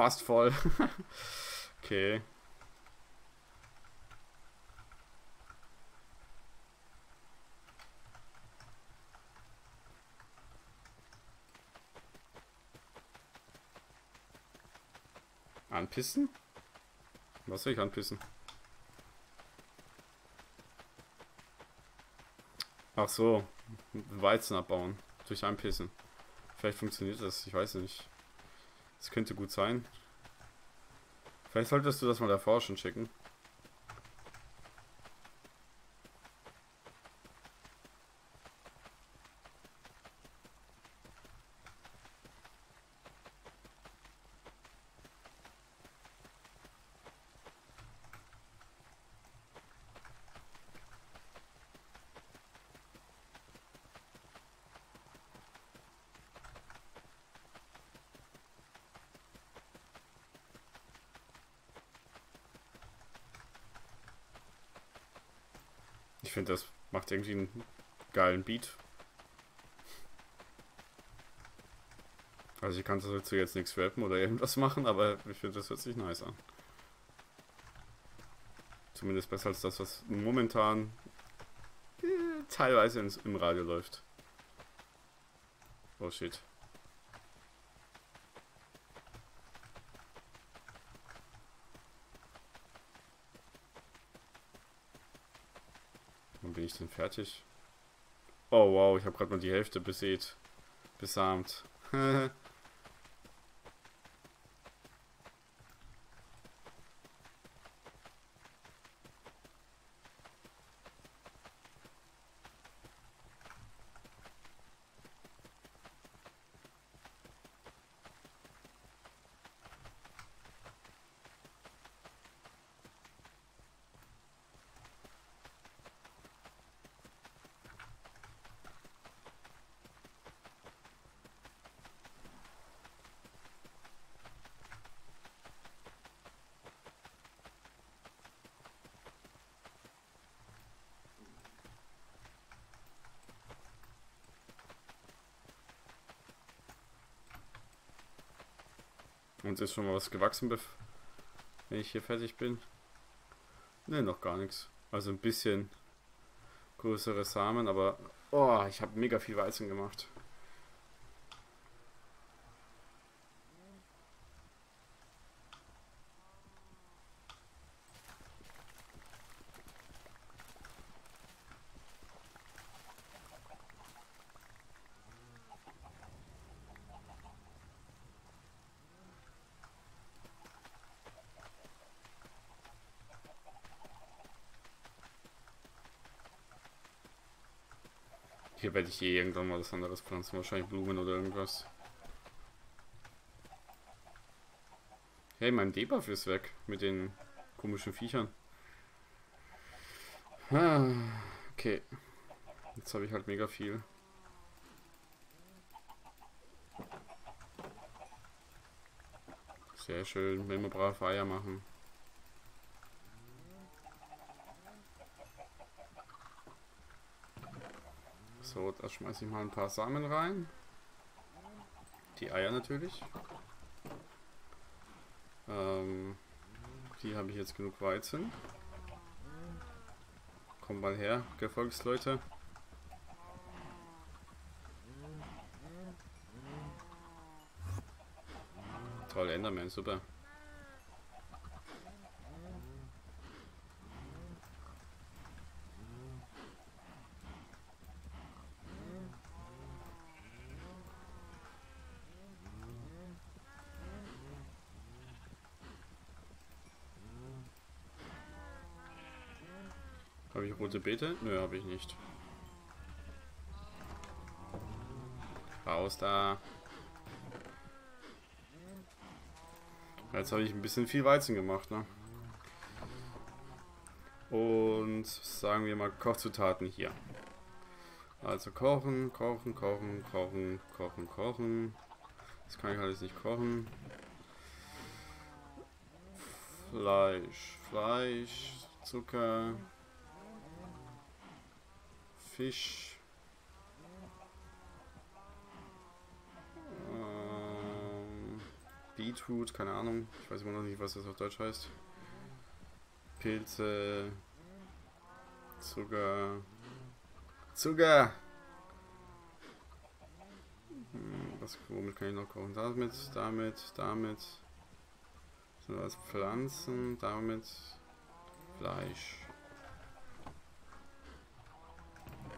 A: Fast voll. okay. Anpissen? Was soll ich anpissen? Ach so, Weizen abbauen. Durch Anpissen. Vielleicht funktioniert das, ich weiß nicht. Das könnte gut sein. Vielleicht solltest du das mal davor schon checken. Ich finde, das macht irgendwie einen geilen Beat. Also ich kann dazu jetzt nichts rappen oder irgendwas machen, aber ich finde, das hört sich nice an. Zumindest besser als das, was momentan äh, teilweise ins, im Radio läuft. Oh shit. Wann bin ich denn fertig? Oh wow, ich habe gerade mal die Hälfte besät. Besamt. Und ist schon mal was gewachsen, wenn ich hier fertig bin? Ne, noch gar nichts. Also ein bisschen größere Samen, aber oh, ich habe mega viel Weizen gemacht. Hier werde ich eh irgendwann mal was anderes pflanzen, wahrscheinlich Blumen oder irgendwas. Hey, mein Debuff ist weg mit den komischen Viechern. Ah, okay. Jetzt habe ich halt mega viel. Sehr schön, wenn wir brav Eier machen. So, da schmeiße ich mal ein paar Samen rein. Die Eier natürlich. Ähm, hier habe ich jetzt genug Weizen. Kommt mal her, Gefolgsleute. Toll, Enderman, super. Habe ich rote Beete? Nö, habe ich nicht. Raus da. Jetzt habe ich ein bisschen viel Weizen gemacht, ne? Und sagen wir mal Kochzutaten hier. Also kochen, kochen, kochen, kochen, kochen, kochen. Das kann ich alles nicht kochen. Fleisch, Fleisch, Zucker, Fisch. Ähm, Beetroot, keine Ahnung. Ich weiß immer noch nicht, was das auf Deutsch heißt. Pilze, Zucker, Zucker! Hm, was, womit kann ich noch kochen? Damit, damit, damit. Sind das Pflanzen, damit Fleisch.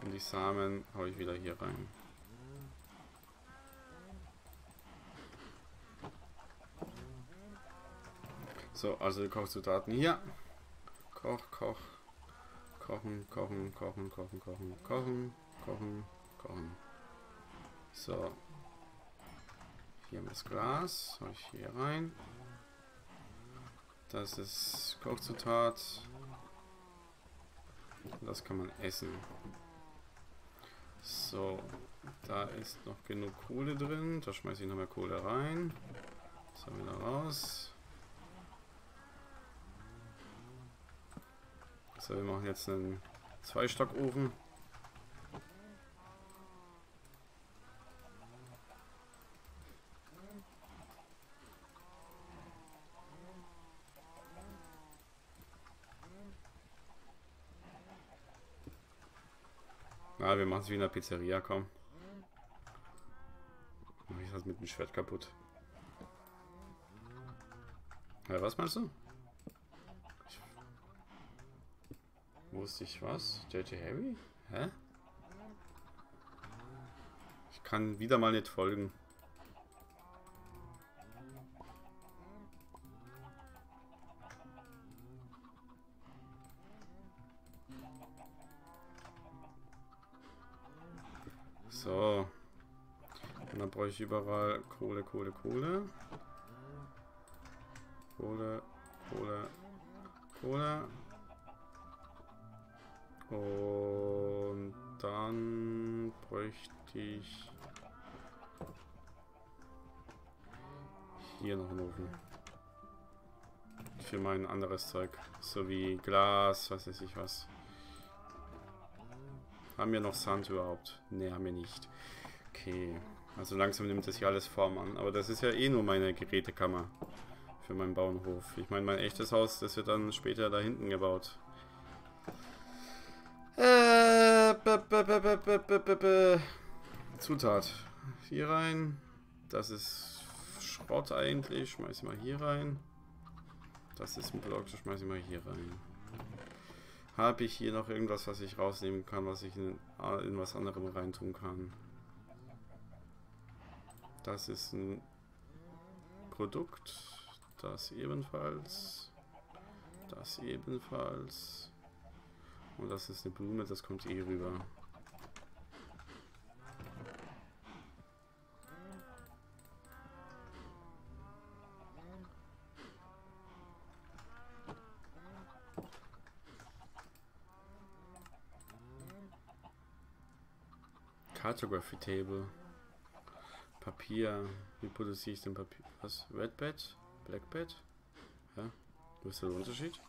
A: Und die Samen habe ich wieder hier rein. So, also die Kochzutaten hier. Koch, koch. Kochen, kochen, kochen, kochen, kochen, kochen, kochen, kochen. So. Hier haben wir das Glas. Habe ich hier rein. Das ist Kochzutat. Das kann man essen. So, da ist noch genug Kohle drin. Da schmeiße ich noch mehr Kohle rein. So, wieder raus. So, wir machen jetzt einen Zweistockofen. Ah, wir machen es wie in der Pizzeria, komm. Mach ich das mit dem Schwert kaputt. Ja, was meinst du? Wusste ich was? JJ Harry? Hä? Ich kann wieder mal nicht folgen. Ich überall Kohle, Kohle, Kohle. Kohle, Kohle, Kohle. Und dann bräuchte ich hier noch einen Ofen. Für mein anderes Zeug. So wie Glas, was weiß ich was. Haben wir noch Sand überhaupt? Ne, haben wir nicht. Okay. Also langsam nimmt das hier alles Form an. Aber das ist ja eh nur meine Gerätekammer. Für meinen Bauernhof. Ich meine, mein echtes Haus, das wird dann später da hinten gebaut. Äh, Zutat. Hier rein. Das ist Schrott eigentlich. Schmeiß ich mal hier rein. Das ist ein Block, das schmeiß ich mal hier rein. Habe ich hier noch irgendwas, was ich rausnehmen kann, was ich in, in was anderem reintun kann? Das ist ein Produkt. Das ebenfalls. Das ebenfalls. Und das ist eine Blume, das kommt eh rüber. Cartography Table. Papier. Wie produziere ich denn Papier? Was? Red Bed? Black Bed? Ja? Wo ist der Unterschied?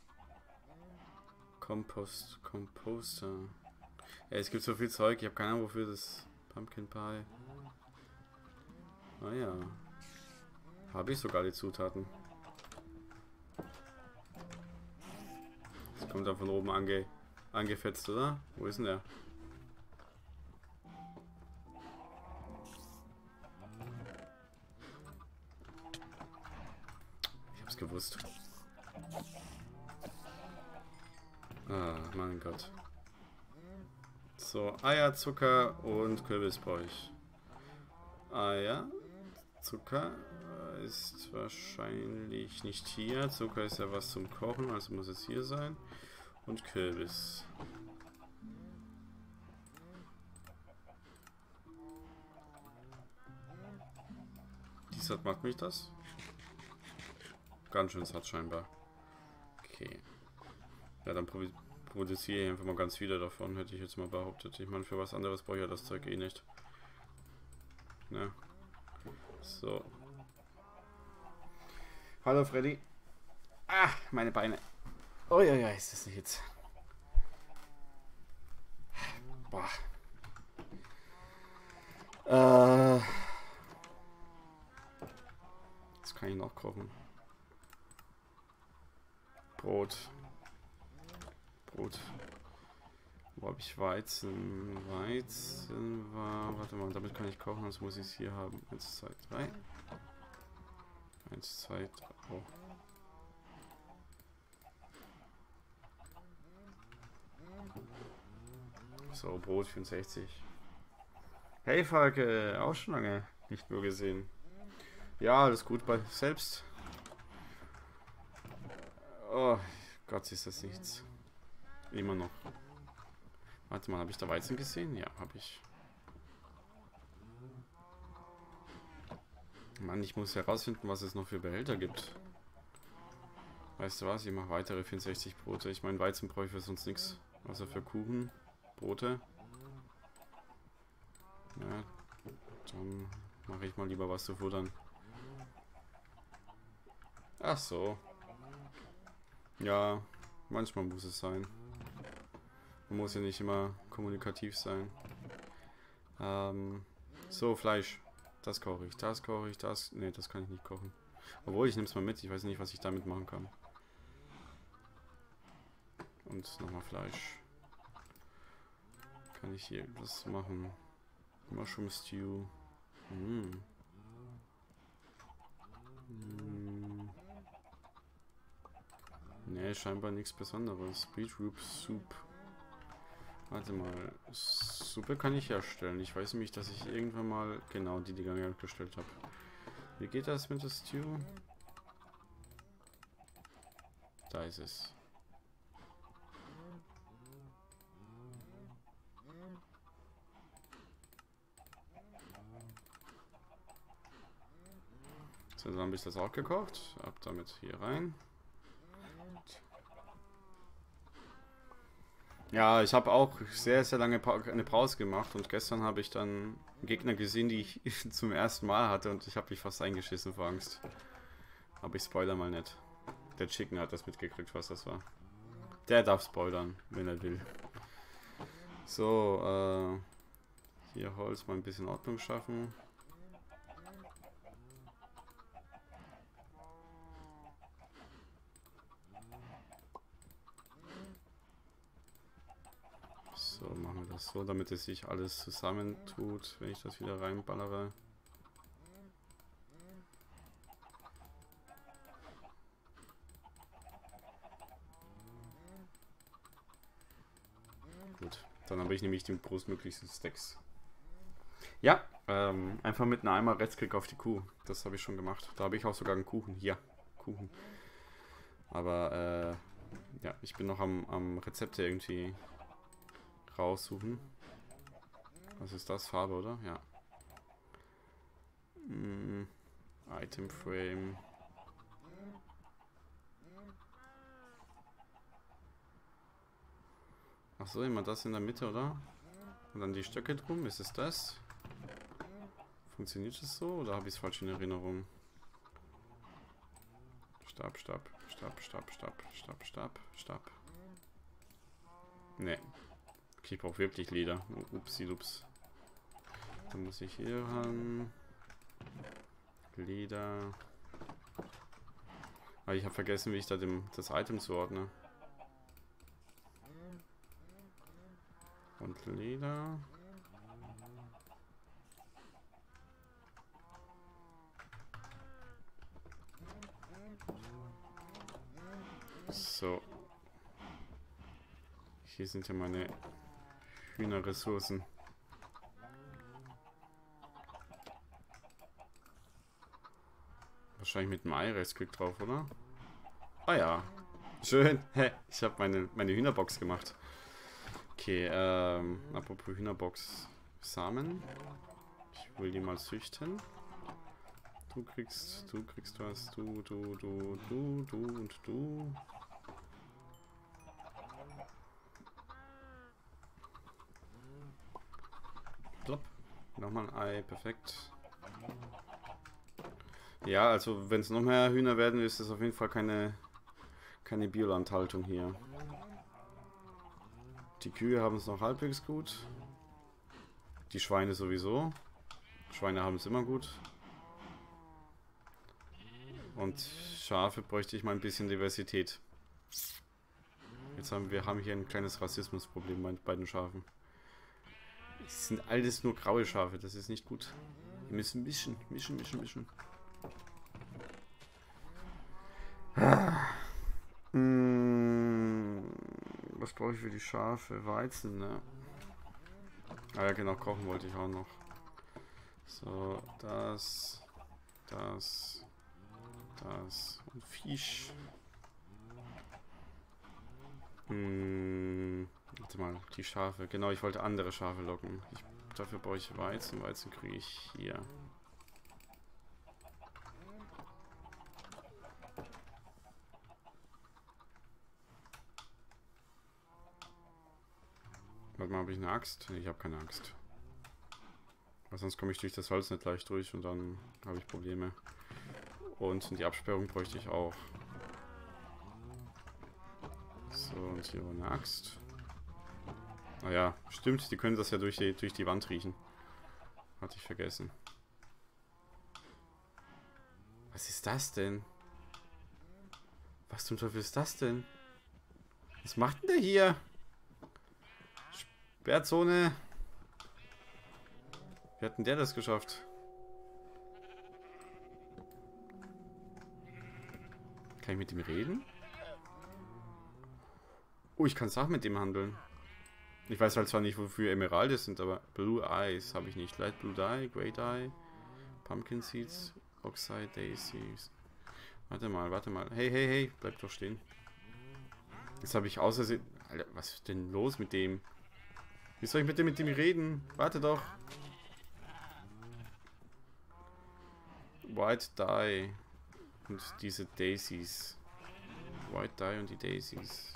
A: Kompost, Composter. Ja, es gibt so viel Zeug, ich habe keine Ahnung wofür das Pumpkin Pie. Ah ja. Habe ich sogar die Zutaten. Das kommt dann von oben ange angefetzt, oder? Wo ist denn der? Gewusst. Ah, mein Gott. So, Eier, Zucker und Kürbisbräuch. Eier, Zucker ist wahrscheinlich nicht hier. Zucker ist ja was zum Kochen, also muss es hier sein. Und Kürbis. Dieser macht mich das? Ganz schön satt scheinbar. Okay. Ja, dann produziere ich einfach mal ganz viele davon, hätte ich jetzt mal behauptet. Ich meine, für was anderes brauche ich ja das Zeug eh nicht. Ne? So. Hallo Freddy. Ah, meine Beine. Oh ja, ja, ist das nicht jetzt. Boah. Äh. Das kann ich noch kochen. Brot. Brot. Wo habe ich Weizen? Weizen war. Warte mal, damit kann ich kochen, das muss ich es hier haben. 1, 2, 3. 1, 2, 3. Oh. So, Brot 64. Hey Falke, auch schon lange nicht nur gesehen. Ja, alles gut bei selbst. Oh Gott, ist das nichts. Immer noch. Warte mal, habe ich da Weizen gesehen? Ja, habe ich. Mann, ich muss herausfinden, was es noch für Behälter gibt. Weißt du was? Ich mache weitere 64 Brote. Ich meine, Weizen brauche ich für sonst nichts. Außer für Kuchen. Brote. Ja, dann mache ich mal lieber was zu futtern. Ach so. Ja, manchmal muss es sein. Man muss ja nicht immer kommunikativ sein. Ähm, so, Fleisch. Das koche ich, das koche ich, das... Ne, das kann ich nicht kochen. Obwohl, ich nehme es mal mit. Ich weiß nicht, was ich damit machen kann. Und nochmal Fleisch. Kann ich hier etwas machen? Mushroom Stew. Mm. Mm. Ne, scheinbar nichts Besonderes. Beetroot Soup. Warte mal. Suppe kann ich herstellen. Ich weiß nämlich, dass ich irgendwann mal genau die Dinger hergestellt habe. Wie geht das mit der Stew? Da ist es. So, dann habe ich das auch gekocht. Ab damit hier rein. Ja, ich habe auch sehr, sehr lange pa eine Pause gemacht und gestern habe ich dann Gegner gesehen, die ich zum ersten Mal hatte und ich habe mich fast eingeschissen vor Angst. Aber ich spoiler mal nicht. Der Chicken hat das mitgekriegt, was das war. Der darf spoilern, wenn er will. So, äh, hier Holz mal ein bisschen Ordnung schaffen. So, damit es sich alles zusammentut, wenn ich das wieder reinballere. Gut, dann habe ich nämlich den großmöglichsten Stacks. Ja, ähm, einfach mit einem Eimer Rechtsklick auf die Kuh. Das habe ich schon gemacht. Da habe ich auch sogar einen Kuchen. Ja, Kuchen. Aber, äh, ja, ich bin noch am, am Rezepte irgendwie raussuchen. Was ist das? Farbe, oder? Ja. Mm, Item Frame. Ach so, immer das in der Mitte, oder? Und dann die Stöcke drum. Ist es das? Funktioniert es so oder habe ich es falsch in Erinnerung? Stab, Stab, Stab, Stab, Stab, Stab, Stab, Stab. Nee, Okay, ich brauche wirklich Leder. Upsi, ups. Dann muss ich hier ran. Leder. Aber ich habe vergessen, wie ich da dem, das Item zuordne. Und Leder. So. Hier sind ja meine Hühnerressourcen. Wahrscheinlich mit dem Ei-Rechtsklick drauf, oder? Ah ja. Schön. ich habe meine, meine Hühnerbox gemacht. Okay, ähm, apropos Hühnerbox. Samen. Ich will die mal züchten. Du kriegst, du kriegst was. Du, du, du, du, du und du. Nochmal ein Ei, perfekt. Ja, also wenn es noch mehr Hühner werden, ist es auf jeden Fall keine, keine Biolandhaltung hier. Die Kühe haben es noch halbwegs gut. Die Schweine sowieso. Schweine haben es immer gut. Und Schafe bräuchte ich mal ein bisschen Diversität. Jetzt haben wir haben hier ein kleines Rassismusproblem bei den Schafen. Es sind alles nur graue Schafe, das ist nicht gut. Wir müssen mischen, mischen, mischen, mischen. Ah. Mmh. Was brauche ich für die Schafe? Weizen, ne? Ah ja, genau, kochen wollte ich auch noch. So, das, das, das und Fisch. Hm, warte mal, die Schafe. Genau, ich wollte andere Schafe locken. Ich, dafür brauche ich Weizen. Weizen kriege ich hier. Warte mal, habe ich eine Axt? Nee, ich habe keine Axt. Weil sonst komme ich durch das Holz nicht leicht durch und dann habe ich Probleme. Und die Absperrung bräuchte ich auch. So, und hier war eine Axt. Naja, stimmt, die können das ja durch die, durch die Wand riechen. Hatte ich vergessen. Was ist das denn? Was zum Teufel ist das denn? Was macht denn der hier? Sperrzone. Wie hat denn der das geschafft? Kann ich mit ihm reden? Oh, ich kann Sachen mit ihm handeln. Ich weiß halt zwar nicht, wofür Emeralde sind, aber Blue Eyes habe ich nicht. Light Blue Dye, Grey Dye, Pumpkin Seeds, Oxide Daisies. Warte mal, warte mal. Hey, hey, hey, bleib doch stehen. Jetzt habe ich außersehen... Alter, was ist denn los mit dem? Wie soll ich mit mit dem reden? Warte doch. White Dye. Und diese Daisies. White Dye und die Daisies.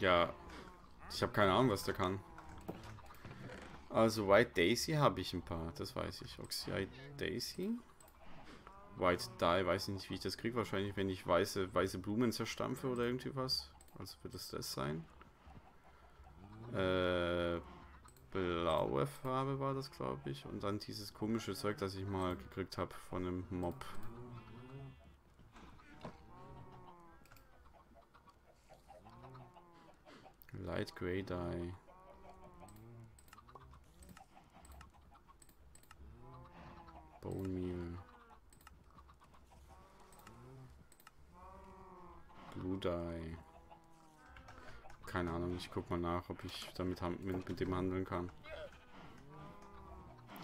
A: Ja, ich habe keine Ahnung, was der kann. Also White Daisy habe ich ein paar, das weiß ich. Oxide Daisy. White Dye, weiß ich nicht, wie ich das kriege. Wahrscheinlich, wenn ich weiße, weiße Blumen zerstampfe oder irgendwie was. Also wird es das sein. Äh, blaue Farbe war das, glaube ich. Und dann dieses komische Zeug, das ich mal gekriegt habe von einem Mob. Light Grey Dye. Bone Meal. Blue Dye. Keine Ahnung, ich guck mal nach, ob ich damit mit, mit dem handeln kann.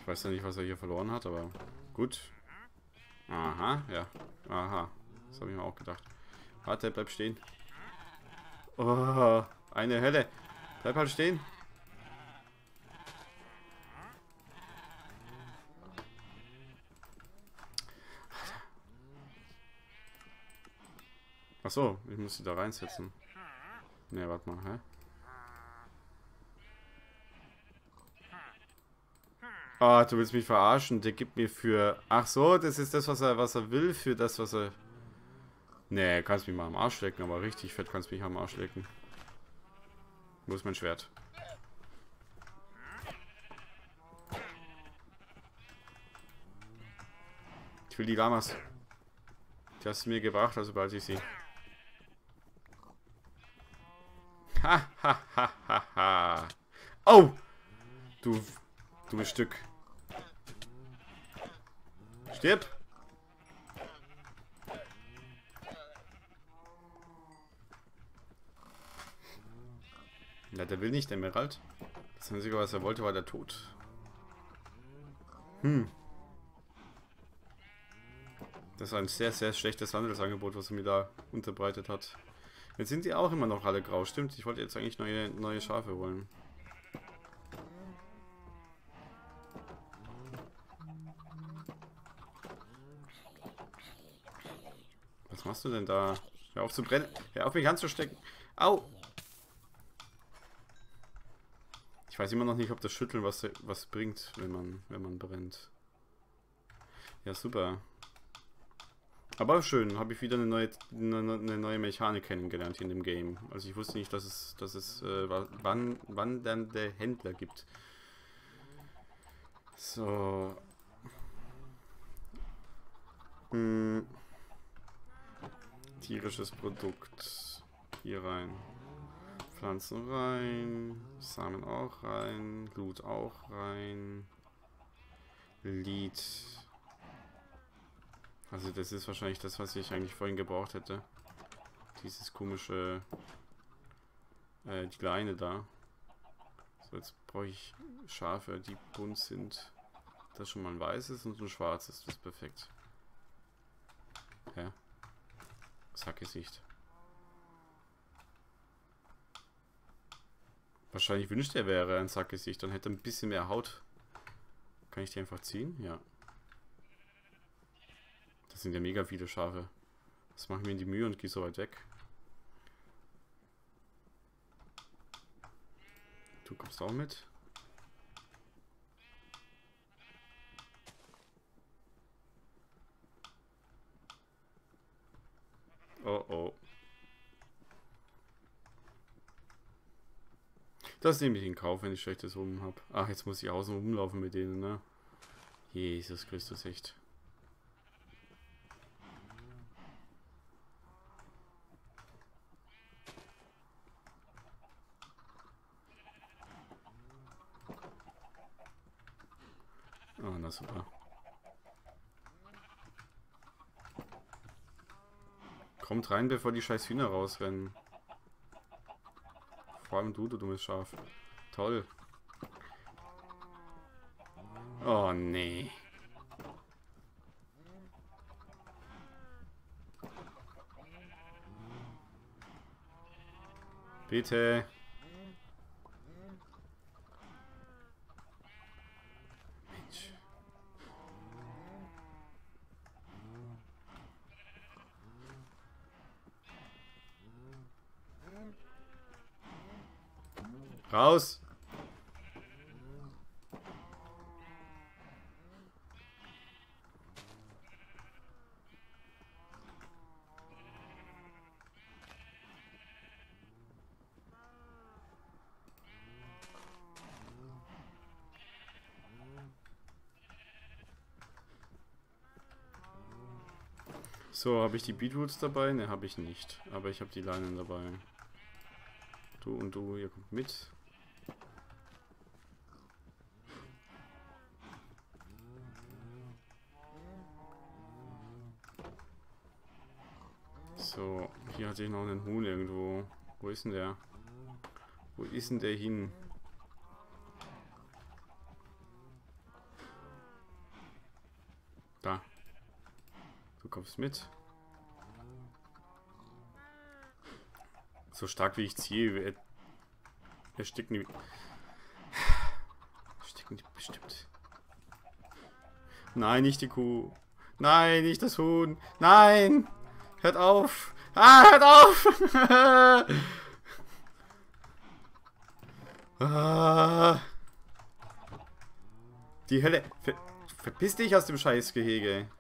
A: Ich weiß ja nicht, was er hier verloren hat, aber gut. Aha, ja. Aha. Das habe ich mir auch gedacht. Warte, bleib stehen. Oh, eine Hölle. Bleib halt stehen. Achso, ich muss sie da reinsetzen. Ne, warte mal, hä? Ah, du willst mich verarschen. Der gibt mir für... Ach so, das ist das, was er, was er will, für das, was er... Nee, kannst mich mal am Arsch lecken, aber richtig fett kannst mich am Arsch lecken. Wo ist mein Schwert? Ich will die Lamas. Die hast du mir gebracht, also bald ich sie. Ha, ha, ha, ha, ha. Oh! Du, du Stück. Stirb! Na, der will nicht, Emerald. Das Einzige, was er wollte, war der Tod. Hm. Das ist ein sehr, sehr schlechtes Handelsangebot, was er mir da unterbreitet hat. Jetzt sind die auch immer noch alle grau, stimmt. Ich wollte jetzt eigentlich neue, neue Schafe holen. Was machst du denn da? Hör auf zu brennen. Hör auf mich anzustecken. Au! Ich weiß immer noch nicht, ob das Schütteln was, was bringt, wenn man, wenn man brennt. Ja, super. Aber schön, habe ich wieder eine neue, eine, neue Mechanik kennengelernt in dem Game. Also ich wusste nicht, dass es, dass es äh, wann, der Händler gibt. So. Hm. Tierisches Produkt. Hier rein. Pflanzen rein. Samen auch rein. Loot auch rein. Lied. Also das ist wahrscheinlich das, was ich eigentlich vorhin gebraucht hätte. Dieses komische... Äh, die Leine da. So, jetzt brauche ich Schafe, die bunt sind. Das ist schon mal ein weißes und ein schwarzes. Das ist perfekt. Ja. Sackgesicht. Wahrscheinlich wünscht er wäre ein Sackgesicht. Dann hätte er ein bisschen mehr Haut. Kann ich die einfach ziehen? Ja. Das sind ja mega viele Schafe. Das machen wir in die Mühe und gehe so weit weg. Du kommst auch mit. Oh oh. Das nehme ich in Kauf, wenn ich schlechtes Oben habe. Ach, jetzt muss ich außen rumlaufen mit denen, ne? Jesus Christus, echt. Oh, na super. Kommt rein, bevor die scheiß Hühner rausrennen. Vor allem du, du dummes Schaf. Toll. Oh, nee. Bitte. So, habe ich die Beetroots dabei? Ne, habe ich nicht. Aber ich habe die Leinen dabei. Du und du, ihr kommt mit. So, hier hatte ich noch einen Huhn irgendwo. Wo ist denn der? Wo ist denn der hin? Da. Du kommst mit. So stark wie ich ziehe, ersticken die... Ersticken die bestimmt. Nein, nicht die Kuh. Nein, nicht das Huhn. Nein! Hört auf! Ah, hört auf! ah. Die Hölle. Ver verpiss dich aus dem Scheißgehege.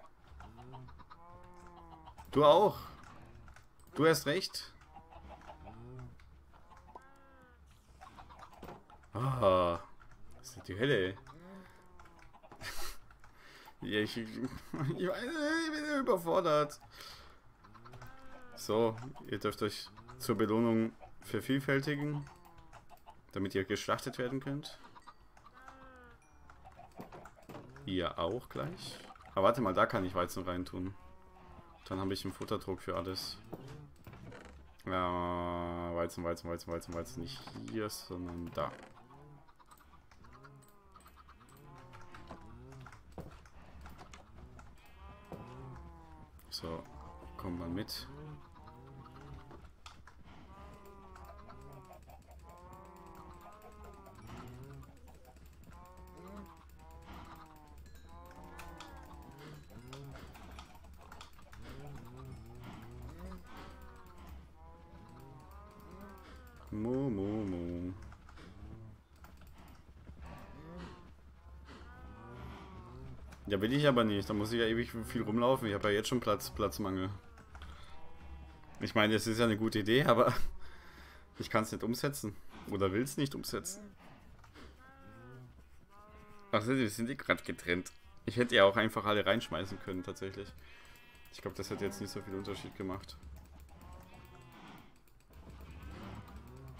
A: Du auch. Du hast recht. Ah. Das ist die Hölle. ja, ich, ich, ich bin überfordert. So, ihr dürft euch zur Belohnung vervielfältigen, damit ihr geschlachtet werden könnt. Ihr auch gleich. Aber warte mal, da kann ich Weizen reintun. Dann habe ich einen Futterdruck für alles. Ja, Weizen, Weizen, Weizen, Weizen, Weizen. Nicht hier, sondern da. So, kommt mal mit. Mu, mu, mu. Ja, will ich aber nicht. Da muss ich ja ewig viel rumlaufen. Ich habe ja jetzt schon Platz, Platzmangel. Ich meine, das ist ja eine gute Idee, aber ich kann es nicht umsetzen. Oder will es nicht umsetzen. Ach, wir sind die gerade getrennt. Ich hätte ja auch einfach alle reinschmeißen können, tatsächlich. Ich glaube, das hätte jetzt nicht so viel Unterschied gemacht.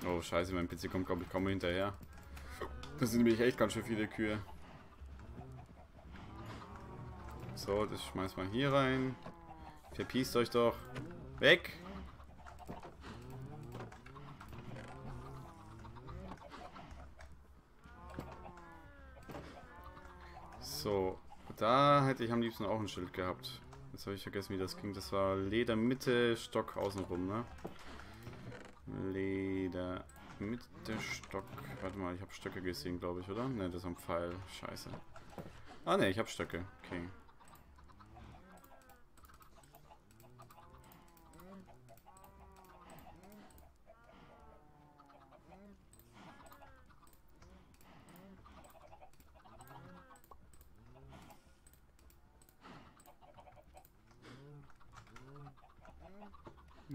A: Oh, scheiße, mein PC kommt, glaube ich, kaum hinterher. Das sind nämlich echt ganz schön viele Kühe. So, das schmeißt mal hier rein. Verpiest euch doch. Weg! So, da hätte ich am liebsten auch ein Schild gehabt. Jetzt habe ich vergessen, wie das ging. Das war Leder Mitte, Stock außenrum, ne? Leder Mitte, Stock. Warte mal, ich habe Stöcke gesehen, glaube ich, oder? Ne, das ist ein Pfeil. Scheiße. Ah, ne, ich habe Stöcke. Okay.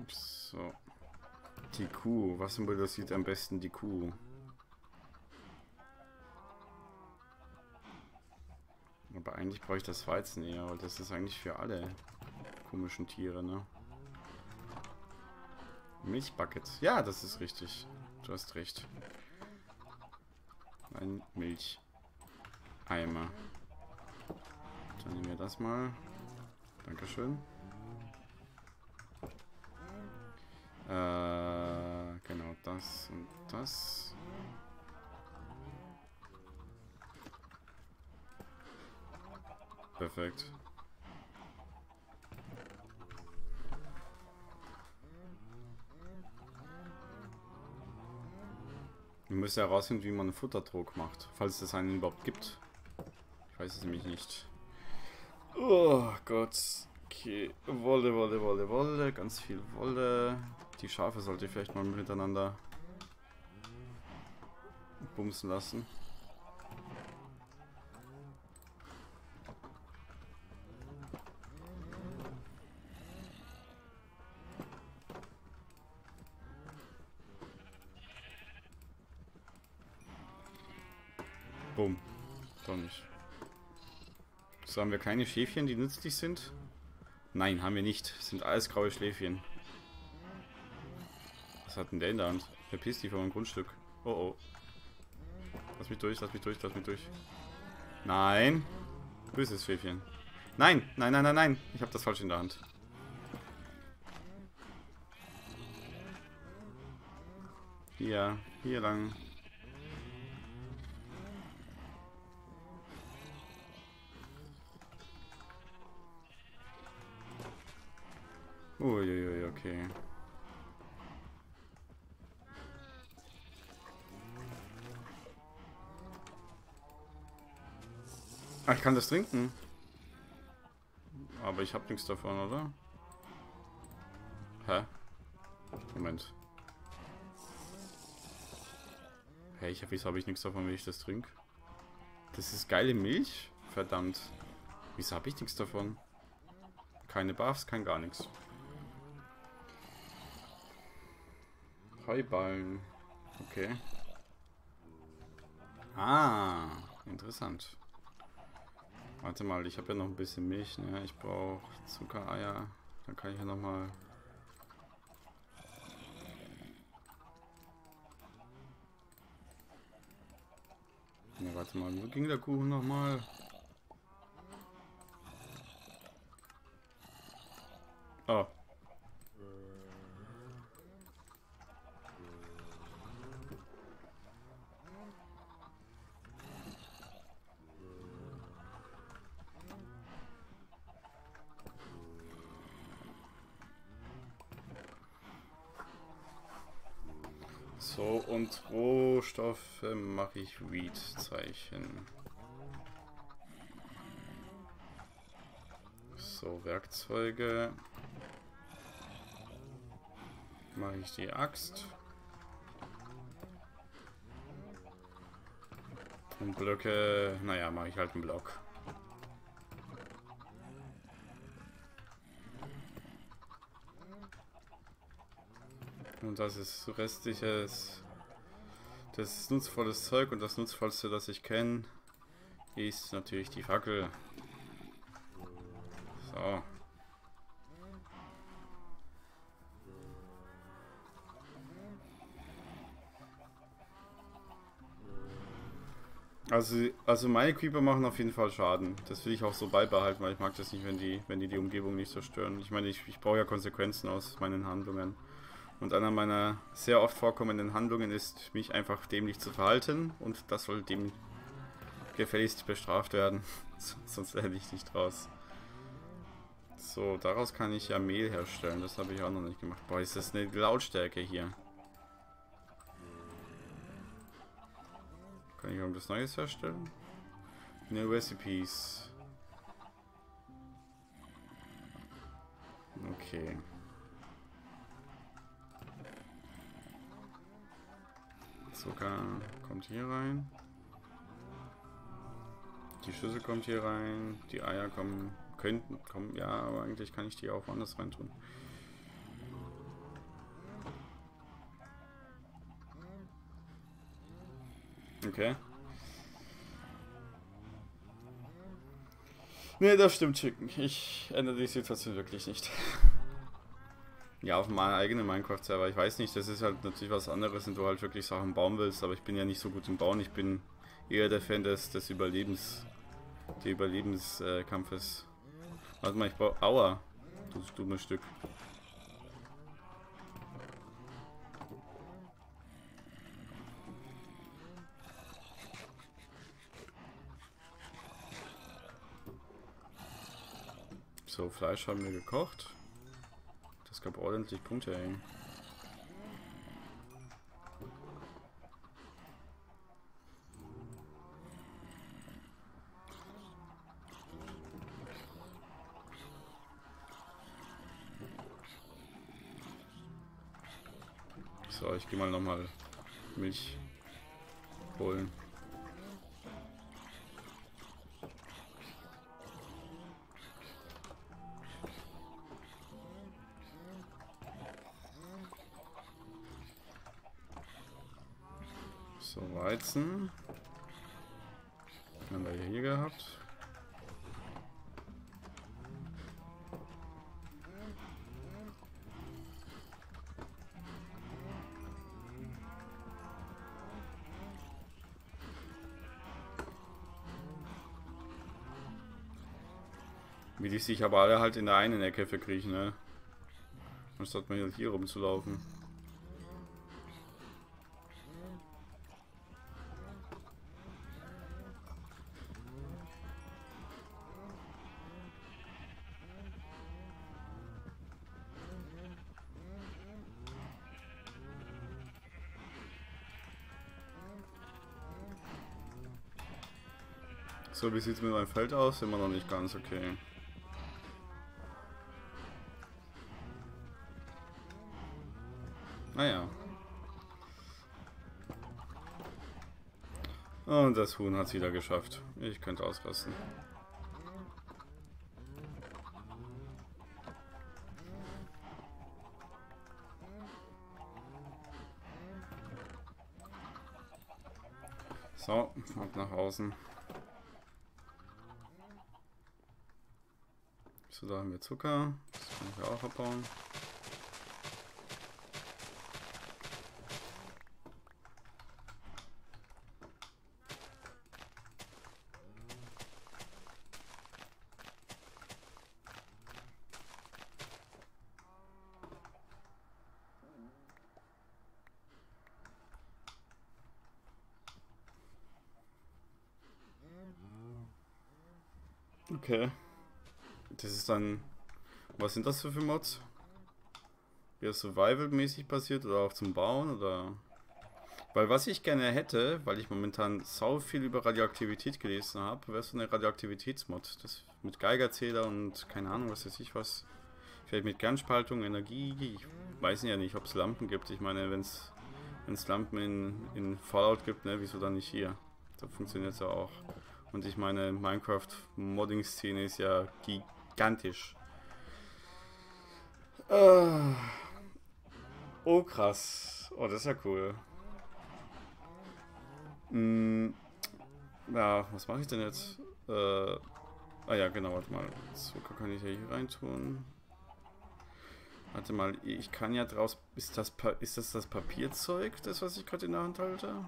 A: So. Die Kuh. Was symbolisiert am besten die Kuh? Aber eigentlich brauche ich das Weizen eher, weil das ist eigentlich für alle komischen Tiere, ne? Milchbucket. Ja, das ist richtig. Du hast recht. Ein Milcheimer. Dann nehmen wir das mal. Dankeschön. Äh, das und das. Perfekt. Wir müssen herausfinden, wie man Futterdruck macht, falls es einen überhaupt gibt. Ich weiß es nämlich nicht. Oh Gott. Okay, Wolle, Wolle, Wolle, Wolle, ganz viel Wolle. Die Schafe sollte ich vielleicht mal miteinander bumsen lassen. Bumm. Doch nicht. So haben wir keine Schäfchen, die nützlich sind. Nein, haben wir nicht. Das sind alles graue Schläfchen. Was hat denn der in der Hand? Verpiss dich von meinem Grundstück. Oh oh. Lass mich durch, lass mich durch, lass mich durch. Nein. Böses Schäfchen. Nein, nein, nein, nein, nein. Ich habe das falsch in der Hand. Hier, hier lang. Uiuiui, okay. Ah, ich kann das trinken. Aber ich habe nichts davon, oder? Hä? Moment. Hey, ich hab, wieso habe ich nichts davon, wenn ich das trinke? Das ist geile Milch? Verdammt. Wieso habe ich nichts davon? Keine Buffs, kein gar nichts. Heuballen. Okay. Ah, interessant. Warte mal, ich habe ja noch ein bisschen Milch, ne? Ich brauche Zuckereier. Dann kann ich ja noch mal... Ne, warte mal, wo ging der Kuchen noch mal? Oh, und Rohstoffe mache ich Weed-Zeichen. So, Werkzeuge. Mache ich die Axt. Und Blöcke, naja, mache ich halt einen Block. Und das ist restliches das nutzvolles Zeug und das nutzvollste, das ich kenne, ist natürlich die Fackel. So. Also, also meine Creeper machen auf jeden Fall Schaden. Das will ich auch so beibehalten, weil ich mag das nicht, wenn die, wenn die die Umgebung nicht zerstören. Ich meine, ich, ich brauche ja Konsequenzen aus meinen Handlungen. Und einer meiner sehr oft vorkommenden Handlungen ist, mich einfach dämlich zu verhalten. Und das soll dem gefälligst bestraft werden. Sonst lerne ich nicht raus. So, daraus kann ich ja Mehl herstellen. Das habe ich auch noch nicht gemacht. Boah, ist das eine Lautstärke hier. Kann ich irgendwas Neues herstellen? New Recipes. Okay. Zucker kommt hier rein. Die Schüssel kommt hier rein. Die Eier kommen, könnten kommen, ja, aber eigentlich kann ich die auch woanders rein tun. Okay. Ne, das stimmt, Chicken. Ich ändere die Situation wirklich nicht. ja, auf meinem eigenen Minecraft-Server. Ich weiß nicht, das ist halt natürlich was anderes, wenn du halt wirklich Sachen bauen willst, aber ich bin ja nicht so gut im Bauen. Ich bin eher der Fan des, des Überlebens, des Überlebenskampfes. Äh, Warte mal, ich baue... Aua! Du dummes Stück. So, Fleisch haben wir gekocht. Das gab ordentlich Punkte, ey. So, ich gehe mal nochmal Milch holen. So, Weizen. Haben wir hier gehabt. Wie die sich aber alle halt in der einen Ecke verkriechen, ne? Anstatt mal hier rumzulaufen. So, wie sieht es mit meinem Feld aus? Immer noch nicht ganz okay. Naja. Ah Und das Huhn hat es wieder geschafft. Ich könnte ausrasten. So, ab nach außen. Da haben wir Zucker. Das kann ich auch abbauen. Okay. Das ist dann... Was sind das für Mods? Wie Survival-mäßig passiert oder auch zum Bauen oder... Weil was ich gerne hätte, weil ich momentan sau viel über Radioaktivität gelesen habe, wäre so eine Radioaktivitätsmod. Das mit Geigerzähler und keine Ahnung, was weiß ich was. Vielleicht mit Kernspaltung, Energie. Ich weiß ja nicht, ob es Lampen gibt. Ich meine, wenn es Lampen in, in Fallout gibt, ne, wieso dann nicht hier? Da funktioniert es auch. Und ich meine, Minecraft-Modding-Szene ist ja gigantisch. Äh. Oh, krass. Oh, das ist ja cool. Hm. Ja, was mache ich denn jetzt? Äh. Ah ja, genau, warte mal. Zucker kann ich ja hier reintun. Warte mal, ich kann ja draus... Ist das, pa ist das das Papierzeug, das was ich gerade in der Hand halte?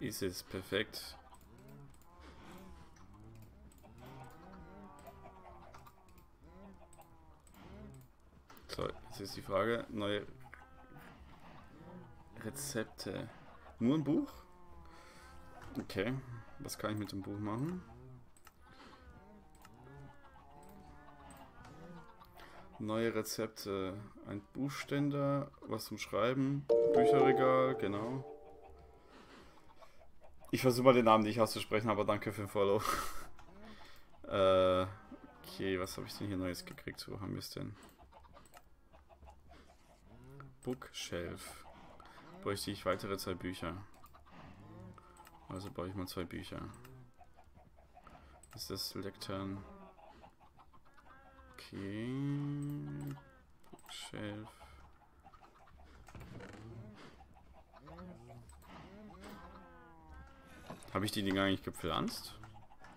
A: Ist es, perfekt. So, jetzt ist die Frage, neue Rezepte. Nur ein Buch? Okay, was kann ich mit dem Buch machen? Neue Rezepte. Ein Buchständer, was zum Schreiben, Bücherregal, genau. Ich versuche mal den Namen nicht auszusprechen, aber danke für den Follow. äh, okay, was habe ich denn hier Neues gekriegt? Wo haben wir es denn? Bookshelf. Bräuchte ich weitere zwei Bücher. Also baue ich mal zwei Bücher. Ist das Lektern. Okay. Bookshelf. Habe ich die Dinger eigentlich gepflanzt?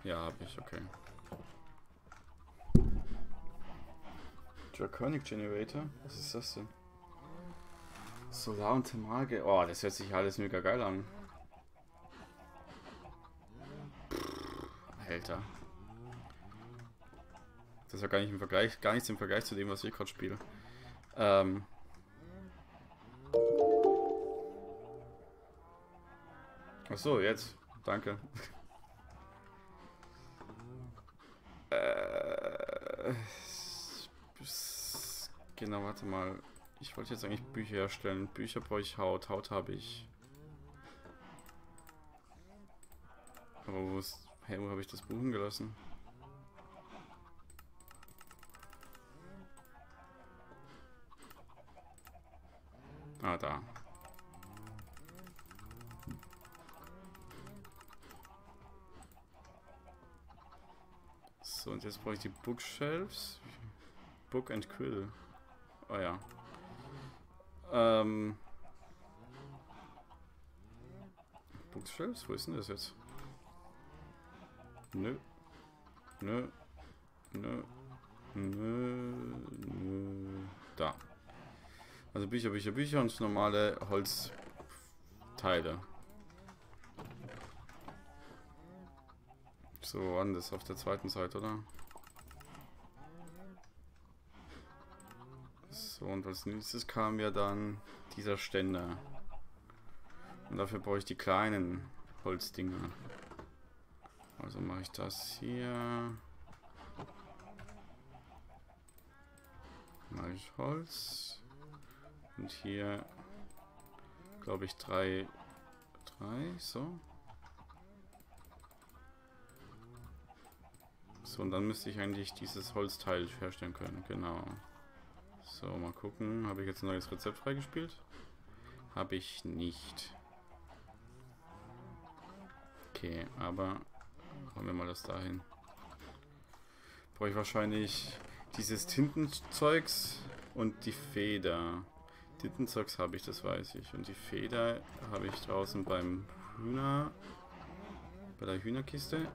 A: Ja, habe ich, okay. Draconic Generator? Was ist das denn? Solar und Thermalge. Oh, das hört sich alles mega geil an. Alter. Das ist ja gar nicht im Vergleich, gar nichts im Vergleich zu dem, was ich gerade spiele. Ähm. Ach so, jetzt. Danke. äh, genau, warte mal. Ich wollte jetzt eigentlich Bücher herstellen. Bücher brauche ich Haut. Haut habe ich. Aber wo ist... Hey, wo habe ich das Buch hingelassen? Ah, da. So, und jetzt brauche ich die Bookshelves. Book and Quill. Oh ja. Ähm. Bookshelves? Wo ist denn das jetzt? Nö. Nö. Nö. Nö. Nö. Da. Also Bücher, Bücher, Bücher und normale Holzteile. So, anders auf der zweiten Seite, oder? So, und als nächstes kam ja dann dieser Ständer. Und dafür brauche ich die kleinen Holzdinger. Also mache ich das hier. Mache ich Holz. Und hier glaube ich drei. Drei, so. So, und dann müsste ich eigentlich dieses Holzteil herstellen können, genau. So, mal gucken. Habe ich jetzt ein neues Rezept freigespielt? Habe ich nicht. Okay, aber machen wir mal das dahin. Brauche ich wahrscheinlich dieses Tintenzeugs und die Feder. Tintenzeugs habe ich, das weiß ich. Und die Feder habe ich draußen beim Hühner... bei der Hühnerkiste.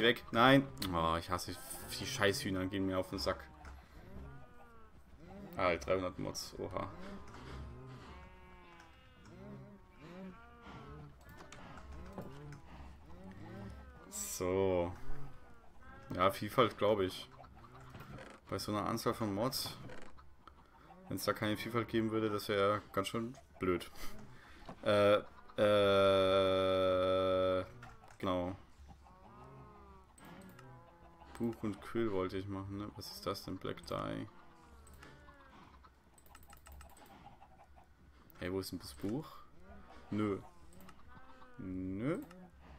A: Geh weg. Nein. Oh, ich hasse die Scheißhühner, gehen mir auf den Sack. Ah, 300 Mods. Oha. So. Ja, Vielfalt glaube ich. Bei so einer Anzahl von Mods. Wenn es da keine Vielfalt geben würde, das wäre ganz schön blöd. Äh, äh, genau. Buch und Quill wollte ich machen, ne? Was ist das denn? Black Dye. Hey, wo ist denn das Buch? Nö. Nö.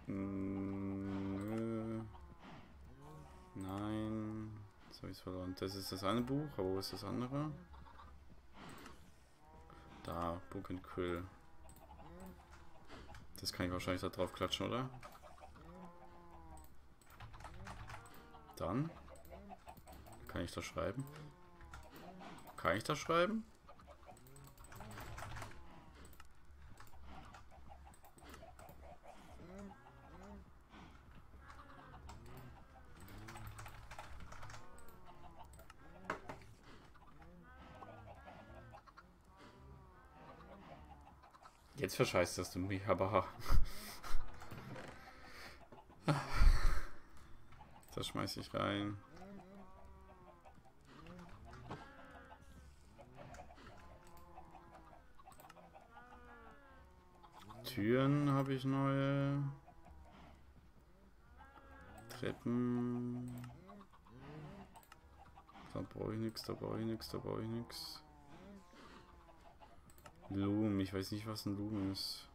A: Nö. Nein. Jetzt habe ich es verloren. Das ist das eine Buch, aber wo ist das andere? Book and Quill. Das kann ich wahrscheinlich da drauf klatschen, oder? Dann kann ich das schreiben. Kann ich das schreiben? Jetzt verscheißt das du mich, aber. Das schmeiß ich rein. Türen habe ich neue. Treppen. Da brauche ich nichts, da brauche ich nichts, da brauche ich nichts. Loom, ich weiß nicht, was ein Loom ist.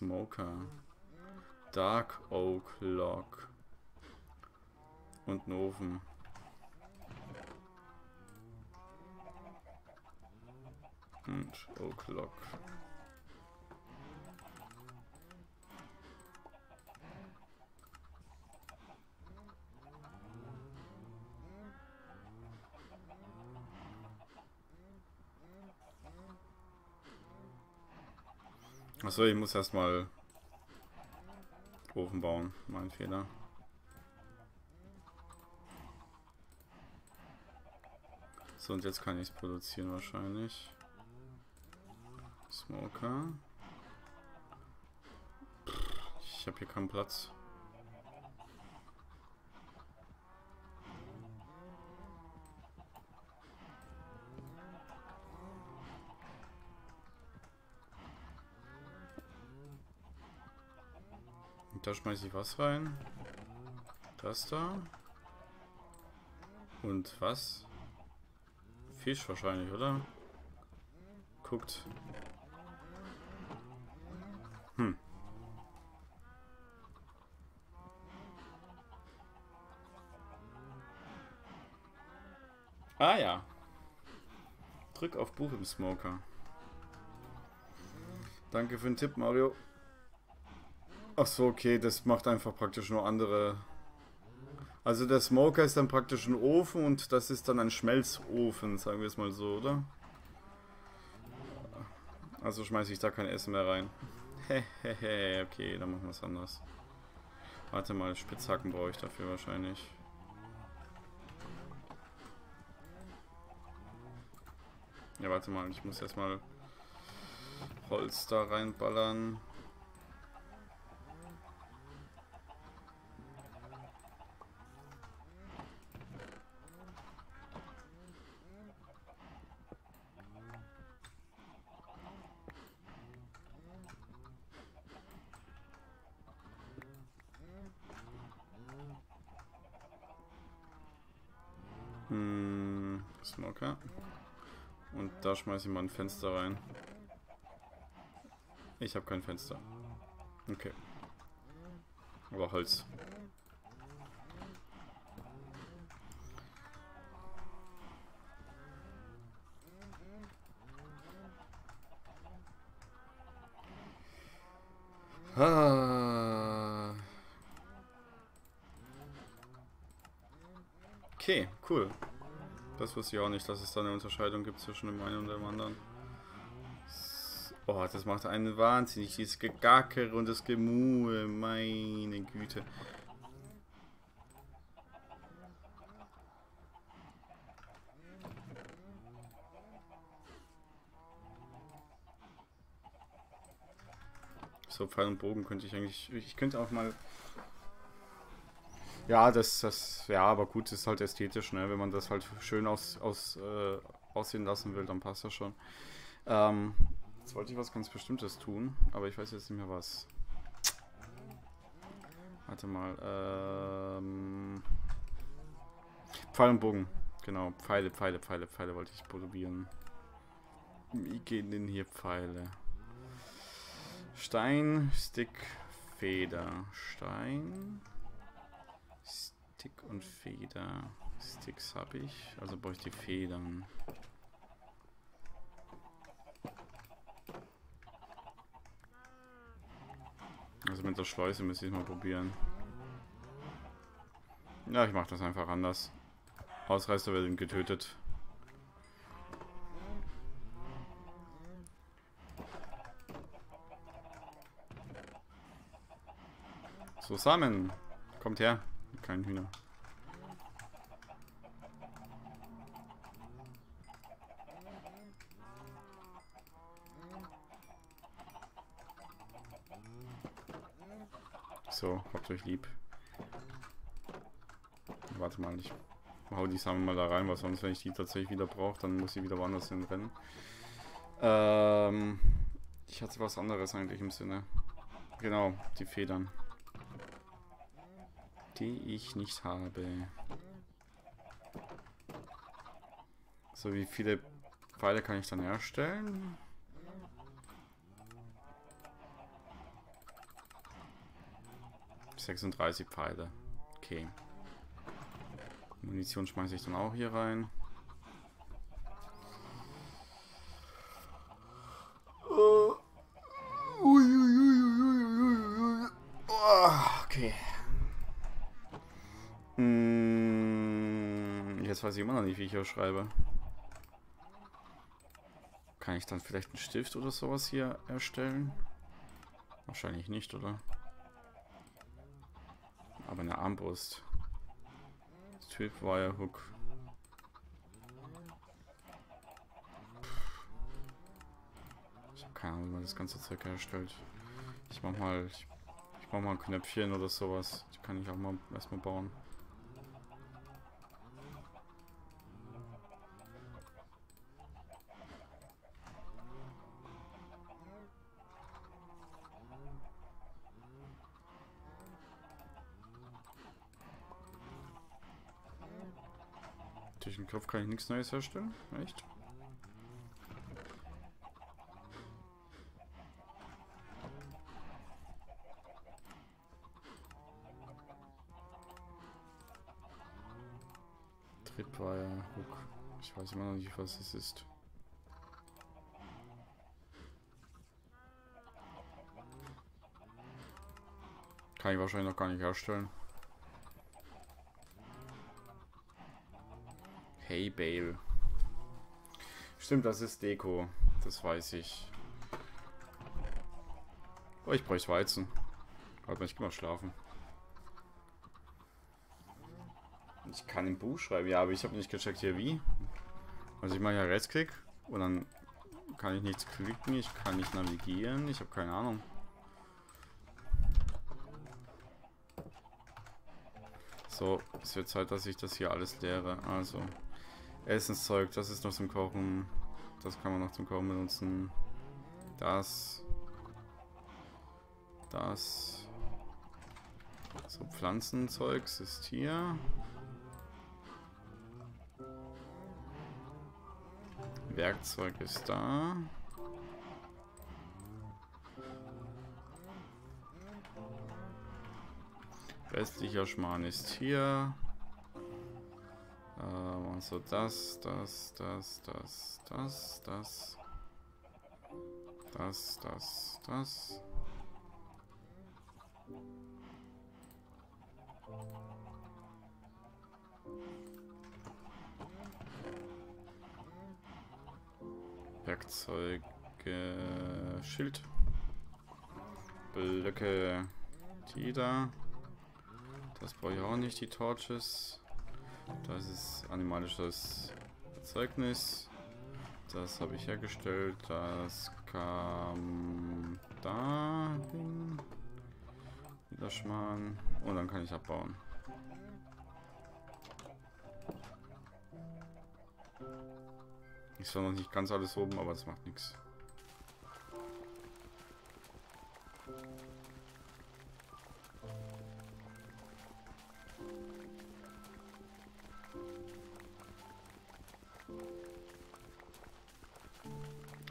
A: Smoker. Dark Oak Log. Und ein Ofen. Und Oak Log. Achso, ich muss erstmal Ofen bauen. Mein Fehler. So, und jetzt kann ich es produzieren wahrscheinlich. Smoker. Ich habe hier keinen Platz. Da schmeiße ich was rein. Das da. Und was? Fisch wahrscheinlich, oder? Guckt. Hm. Ah ja. Drück auf Buch im Smoker. Danke für den Tipp, Mario. Ach so, okay, das macht einfach praktisch nur andere... Also der Smoker ist dann praktisch ein Ofen und das ist dann ein Schmelzofen, sagen wir es mal so, oder? Also schmeiße ich da kein Essen mehr rein. Hehehe, okay, dann machen wir es anders. Warte mal, Spitzhacken brauche ich dafür wahrscheinlich. Ja, warte mal, ich muss erstmal Holz da reinballern. Hm, Smoker. Schmeiße ich mal ein Fenster rein. Ich habe kein Fenster. Okay. Aber Holz. Ah. Okay, cool. Das wusste ich auch nicht, dass es da eine Unterscheidung gibt zwischen dem einen und dem anderen. Oh, das macht einen wahnsinnig, dieses Gegacker und das Gemue, meine Güte. So, Pfeil und Bogen könnte ich eigentlich... Ich könnte auch mal... Ja, das, das... Ja, aber gut, ist halt ästhetisch, ne? Wenn man das halt schön aus, aus, äh, aussehen lassen will, dann passt das schon. Ähm, jetzt wollte ich was ganz Bestimmtes tun, aber ich weiß jetzt nicht mehr was. Warte mal, ähm... Pfeil und Bogen. Genau, Pfeile, Pfeile, Pfeile, Pfeile wollte ich probieren. Wie gehen denn hier Pfeile? Stein, Stick, Feder. Stein, Stick und Feder. Sticks habe ich, also brauche ich die Federn. Also mit der Schleuse müsste ich mal probieren. Ja, ich mache das einfach anders. Ausreißer werden getötet. Zusammen. Kommt her. Kein Hühner. So, habt euch lieb. Warte mal, ich hau die Samen mal da rein, weil sonst, wenn ich die tatsächlich wieder brauche, dann muss ich wieder woanders hinrennen. Ähm, ich hatte was anderes eigentlich im Sinne. Genau, die Federn die ich nicht habe. So, wie viele Pfeile kann ich dann herstellen? Sechsunddreißig Pfeile. Okay. Munition schmeiße ich dann auch hier rein. Jetzt weiß ich immer noch nicht, wie ich hier schreibe. Kann ich dann vielleicht einen Stift oder sowas hier erstellen? Wahrscheinlich nicht, oder? Aber eine Armbrust. Tripwire Hook. Ich habe keine Ahnung, wie man das ganze Zeug herstellt. Ich mach mal, ich, ich mach mal ein Knöpfchen oder sowas. Die kann ich auch mal erstmal bauen. Kopf kann ich nichts Neues herstellen. Echt? Tripwire Hook. Ich weiß immer noch nicht, was es ist. Kann ich wahrscheinlich noch gar nicht herstellen. Hey Bale. Stimmt, das ist Deko. Das weiß ich. Oh, ich bräuchte Weizen. Warte mal, ich geh mal schlafen. Ich kann im Buch schreiben. Ja, aber ich habe nicht gecheckt hier wie. Also ich mache ja Rechtsklick und dann kann ich nichts klicken. Ich kann nicht navigieren. Ich habe keine Ahnung. So, es wird Zeit, dass ich das hier alles lehre. Also, Essenszeug, das ist noch zum Kochen. Das kann man noch zum Kochen benutzen. Das. Das. So, Pflanzenzeugs ist hier. Werkzeug ist da. Restlicher Schmarrn ist hier. Ähm, also das, das, das, das, das, das. Das, das, das. Werkzeuge, Schild, Blöcke, die da. Das brauche ich auch nicht, die Torches. Das ist animalisches Erzeugnis. Das habe ich hergestellt. Das kam da hin. Wieder Schmarrn. Und dann kann ich abbauen. Ist zwar noch nicht ganz alles oben, aber das macht nichts.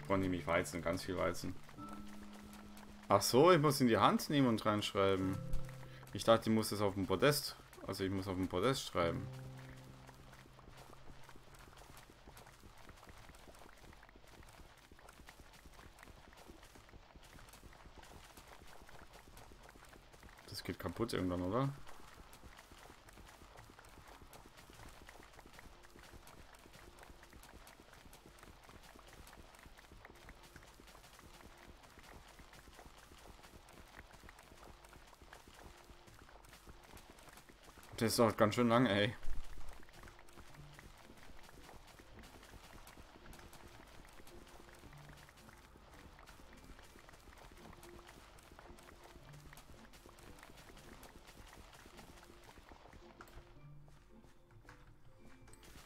A: Boah, nehme ich Weizen, ganz viel Weizen. Ach so, ich muss in die Hand nehmen und reinschreiben. Ich dachte, ich muss das auf dem Podest Also ich muss auf dem Podest schreiben. Das geht kaputt irgendwann, oder? Das ist doch ganz schön lang, ey.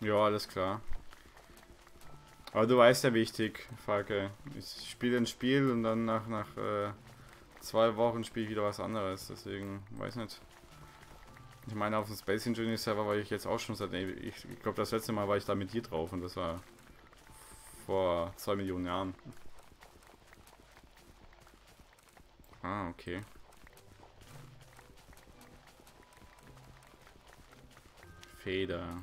A: Ja, alles klar. Aber du weißt ja wichtig, Falke. Ich spiele ein Spiel und dann nach, nach äh, zwei Wochen spiele ich wieder was anderes. Deswegen, weiß nicht. Ich meine, auf dem Space Engineer Server war ich jetzt auch schon seit. Ich, glaube, das letzte Mal war ich da mit dir drauf und das war vor zwei Millionen Jahren. Ah, okay. Feder.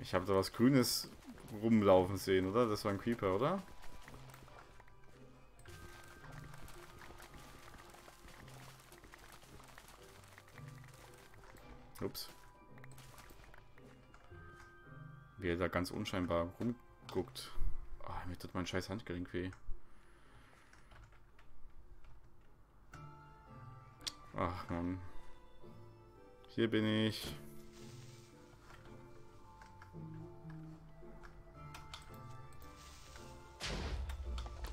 A: Ich habe da was Grünes rumlaufen sehen, oder? Das war ein Creeper, oder? Wie er da ganz unscheinbar rumguckt. Oh, mir tut mein scheiß Handgelenk weh. Ach man. Hier bin ich.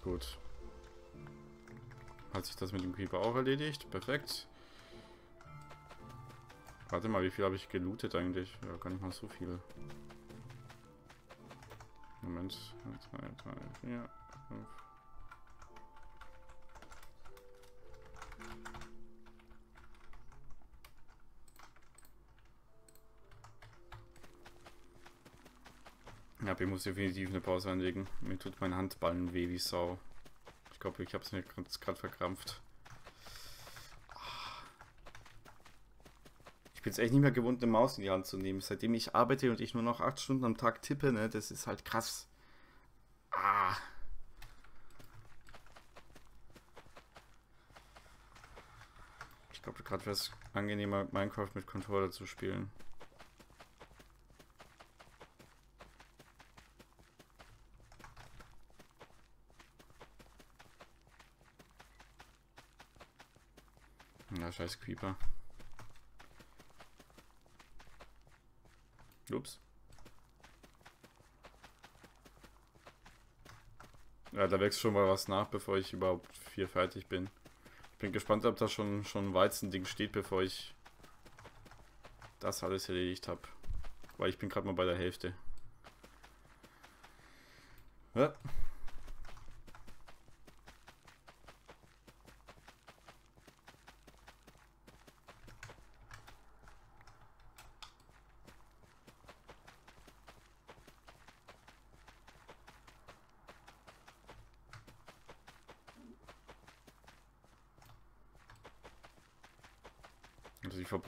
A: Gut. Hat sich das mit dem Creeper auch erledigt? Perfekt. Warte mal, wie viel habe ich gelootet eigentlich? Ja, gar nicht mal so viel. Moment. 2, 3, 4, 5. Ja, ich muss definitiv eine Pause anlegen. Mir tut mein Handballen weh wie Sau. Ich glaube, ich habe es mir gerade verkrampft. Ich bin es echt nicht mehr gewohnt, eine Maus in die Hand zu nehmen. Seitdem ich arbeite und ich nur noch acht Stunden am Tag tippe, ne, das ist halt krass. Ah. Es angenehmer, Minecraft mit Controller zu spielen. Ja, scheiß Creeper. Ups. Ja, da wächst schon mal was nach, bevor ich überhaupt hier fertig bin. Ich bin gespannt, ob da schon, schon ein Weizending steht, bevor ich das alles erledigt habe. Weil ich bin gerade mal bei der Hälfte. Ja.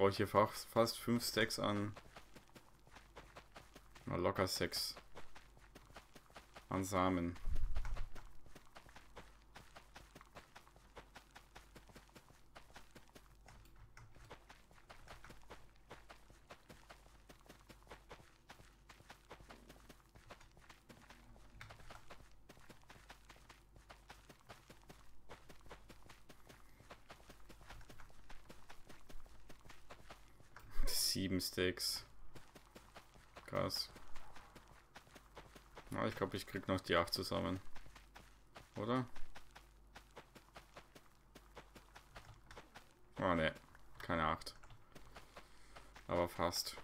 A: Also ich hier fast, fast 5 Stacks an. Na, locker 6. An Samen. Sticks. Krass. Na, ich glaube, ich krieg noch die acht zusammen. Oder? Oh ne, keine acht. Aber fast.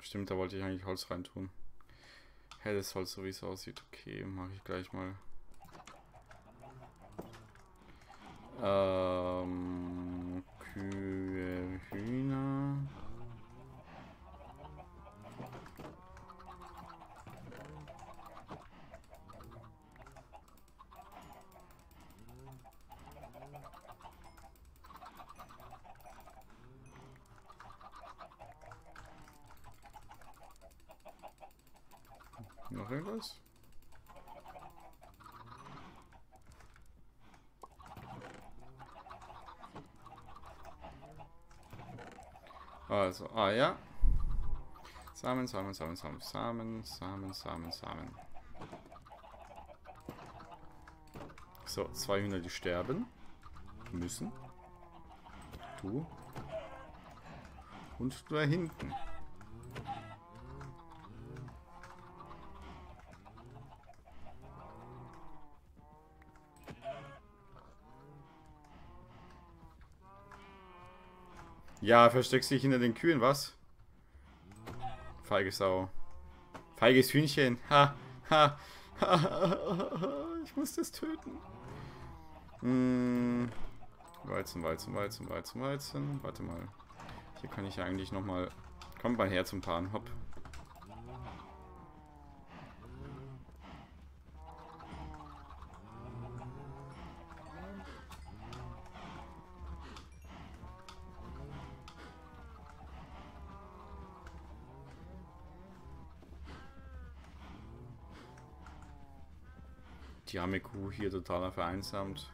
A: Stimmt, da wollte ich eigentlich Holz reintun. Helles Holz, so wie es aussieht. Okay, mache ich gleich mal. Ähm, Kühe Noch irgendwas? Also, ah ja. Samen, Samen, Samen, Samen, Samen, Samen, Samen, Samen. So, zwei Hühner, die sterben müssen. Du. Und da hinten. Ja, versteckst dich hinter den Kühen, was? Feige Sau. Feiges Hühnchen. Ha, ha, ha, Ich muss das töten. Hm. Weizen, Weizen, Weizen, Weizen, Weizen. Warte mal. Hier kann ich eigentlich nochmal... Kommt mal her zum Paaren. Hopp. Hier total vereinsamt.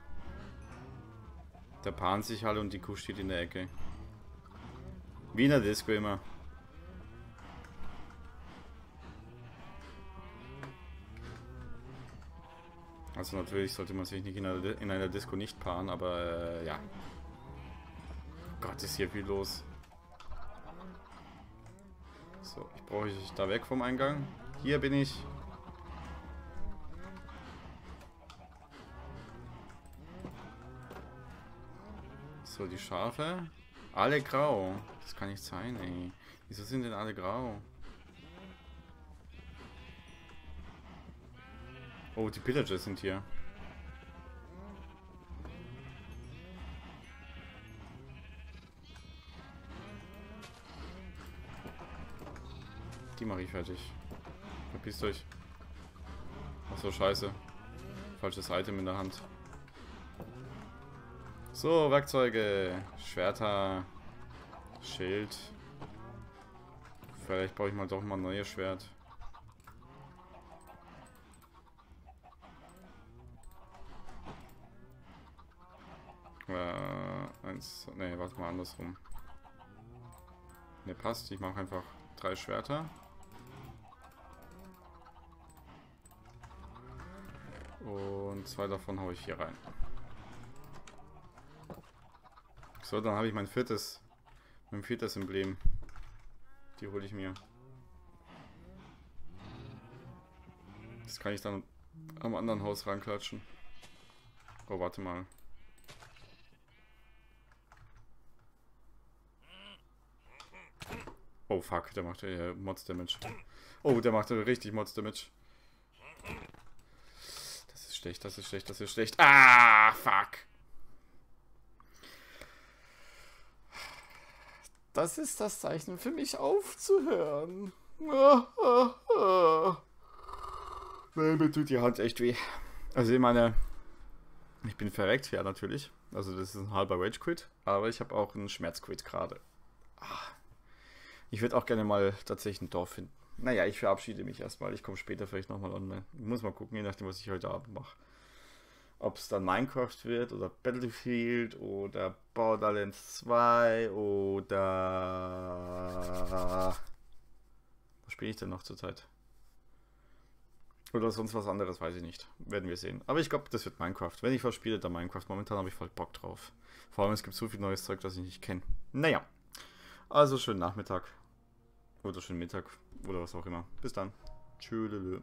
A: Der paaren sich alle und die Kuh steht in der Ecke. Wie in der Disco immer. Also natürlich sollte man sich nicht in einer, in einer Disco nicht paaren, aber äh, ja. Gott, ist hier viel los. So, ich brauche ich da weg vom Eingang. Hier bin ich. So, die Schafe. Alle grau. Das kann nicht sein, ey. Wieso sind denn alle grau? Oh, die Pillagers sind hier. Die mache ich fertig. Verpisst euch. Achso, scheiße. Falsches Item in der Hand. So, Werkzeuge. Schwerter. Schild. Vielleicht brauche ich mal doch mal ein neues Schwert. Äh, eins. Ne, warte mal andersrum. Ne, passt. Ich mache einfach drei Schwerter. Und zwei davon haue ich hier rein. So, dann habe ich mein viertes, mein viertes Emblem. Die hole ich mir. Das kann ich dann am anderen Haus ranklatschen. Oh, warte mal. Oh fuck, der macht äh, Mods Damage. Oh, der macht richtig Mods Damage. Das ist schlecht, das ist schlecht, das ist schlecht. Ah, fuck. Das ist das Zeichen für mich aufzuhören. Ah, ah, ah. Nee, mir tut die Hand echt weh. Also ich meine, ich bin verreckt, ja natürlich. Also das ist ein halber Rage Quit, aber ich habe auch einen Schmerz Quit gerade. Ich würde auch gerne mal tatsächlich ein Dorf finden. Naja, ich verabschiede mich erstmal. Ich komme später vielleicht nochmal online. Ich muss mal gucken, je nachdem, was ich heute Abend mache. Ob es dann Minecraft wird oder Battlefield oder Borderlands 2 oder... Was spiele ich denn noch zurzeit? Oder sonst was anderes, weiß ich nicht. Werden wir sehen. Aber ich glaube, das wird Minecraft. Wenn ich was spiele, dann Minecraft. Momentan habe ich voll Bock drauf. Vor allem, es gibt so viel neues Zeug, das ich nicht kenne. Naja. Also schönen Nachmittag. Oder schönen Mittag. Oder was auch immer. Bis dann. Tschüss.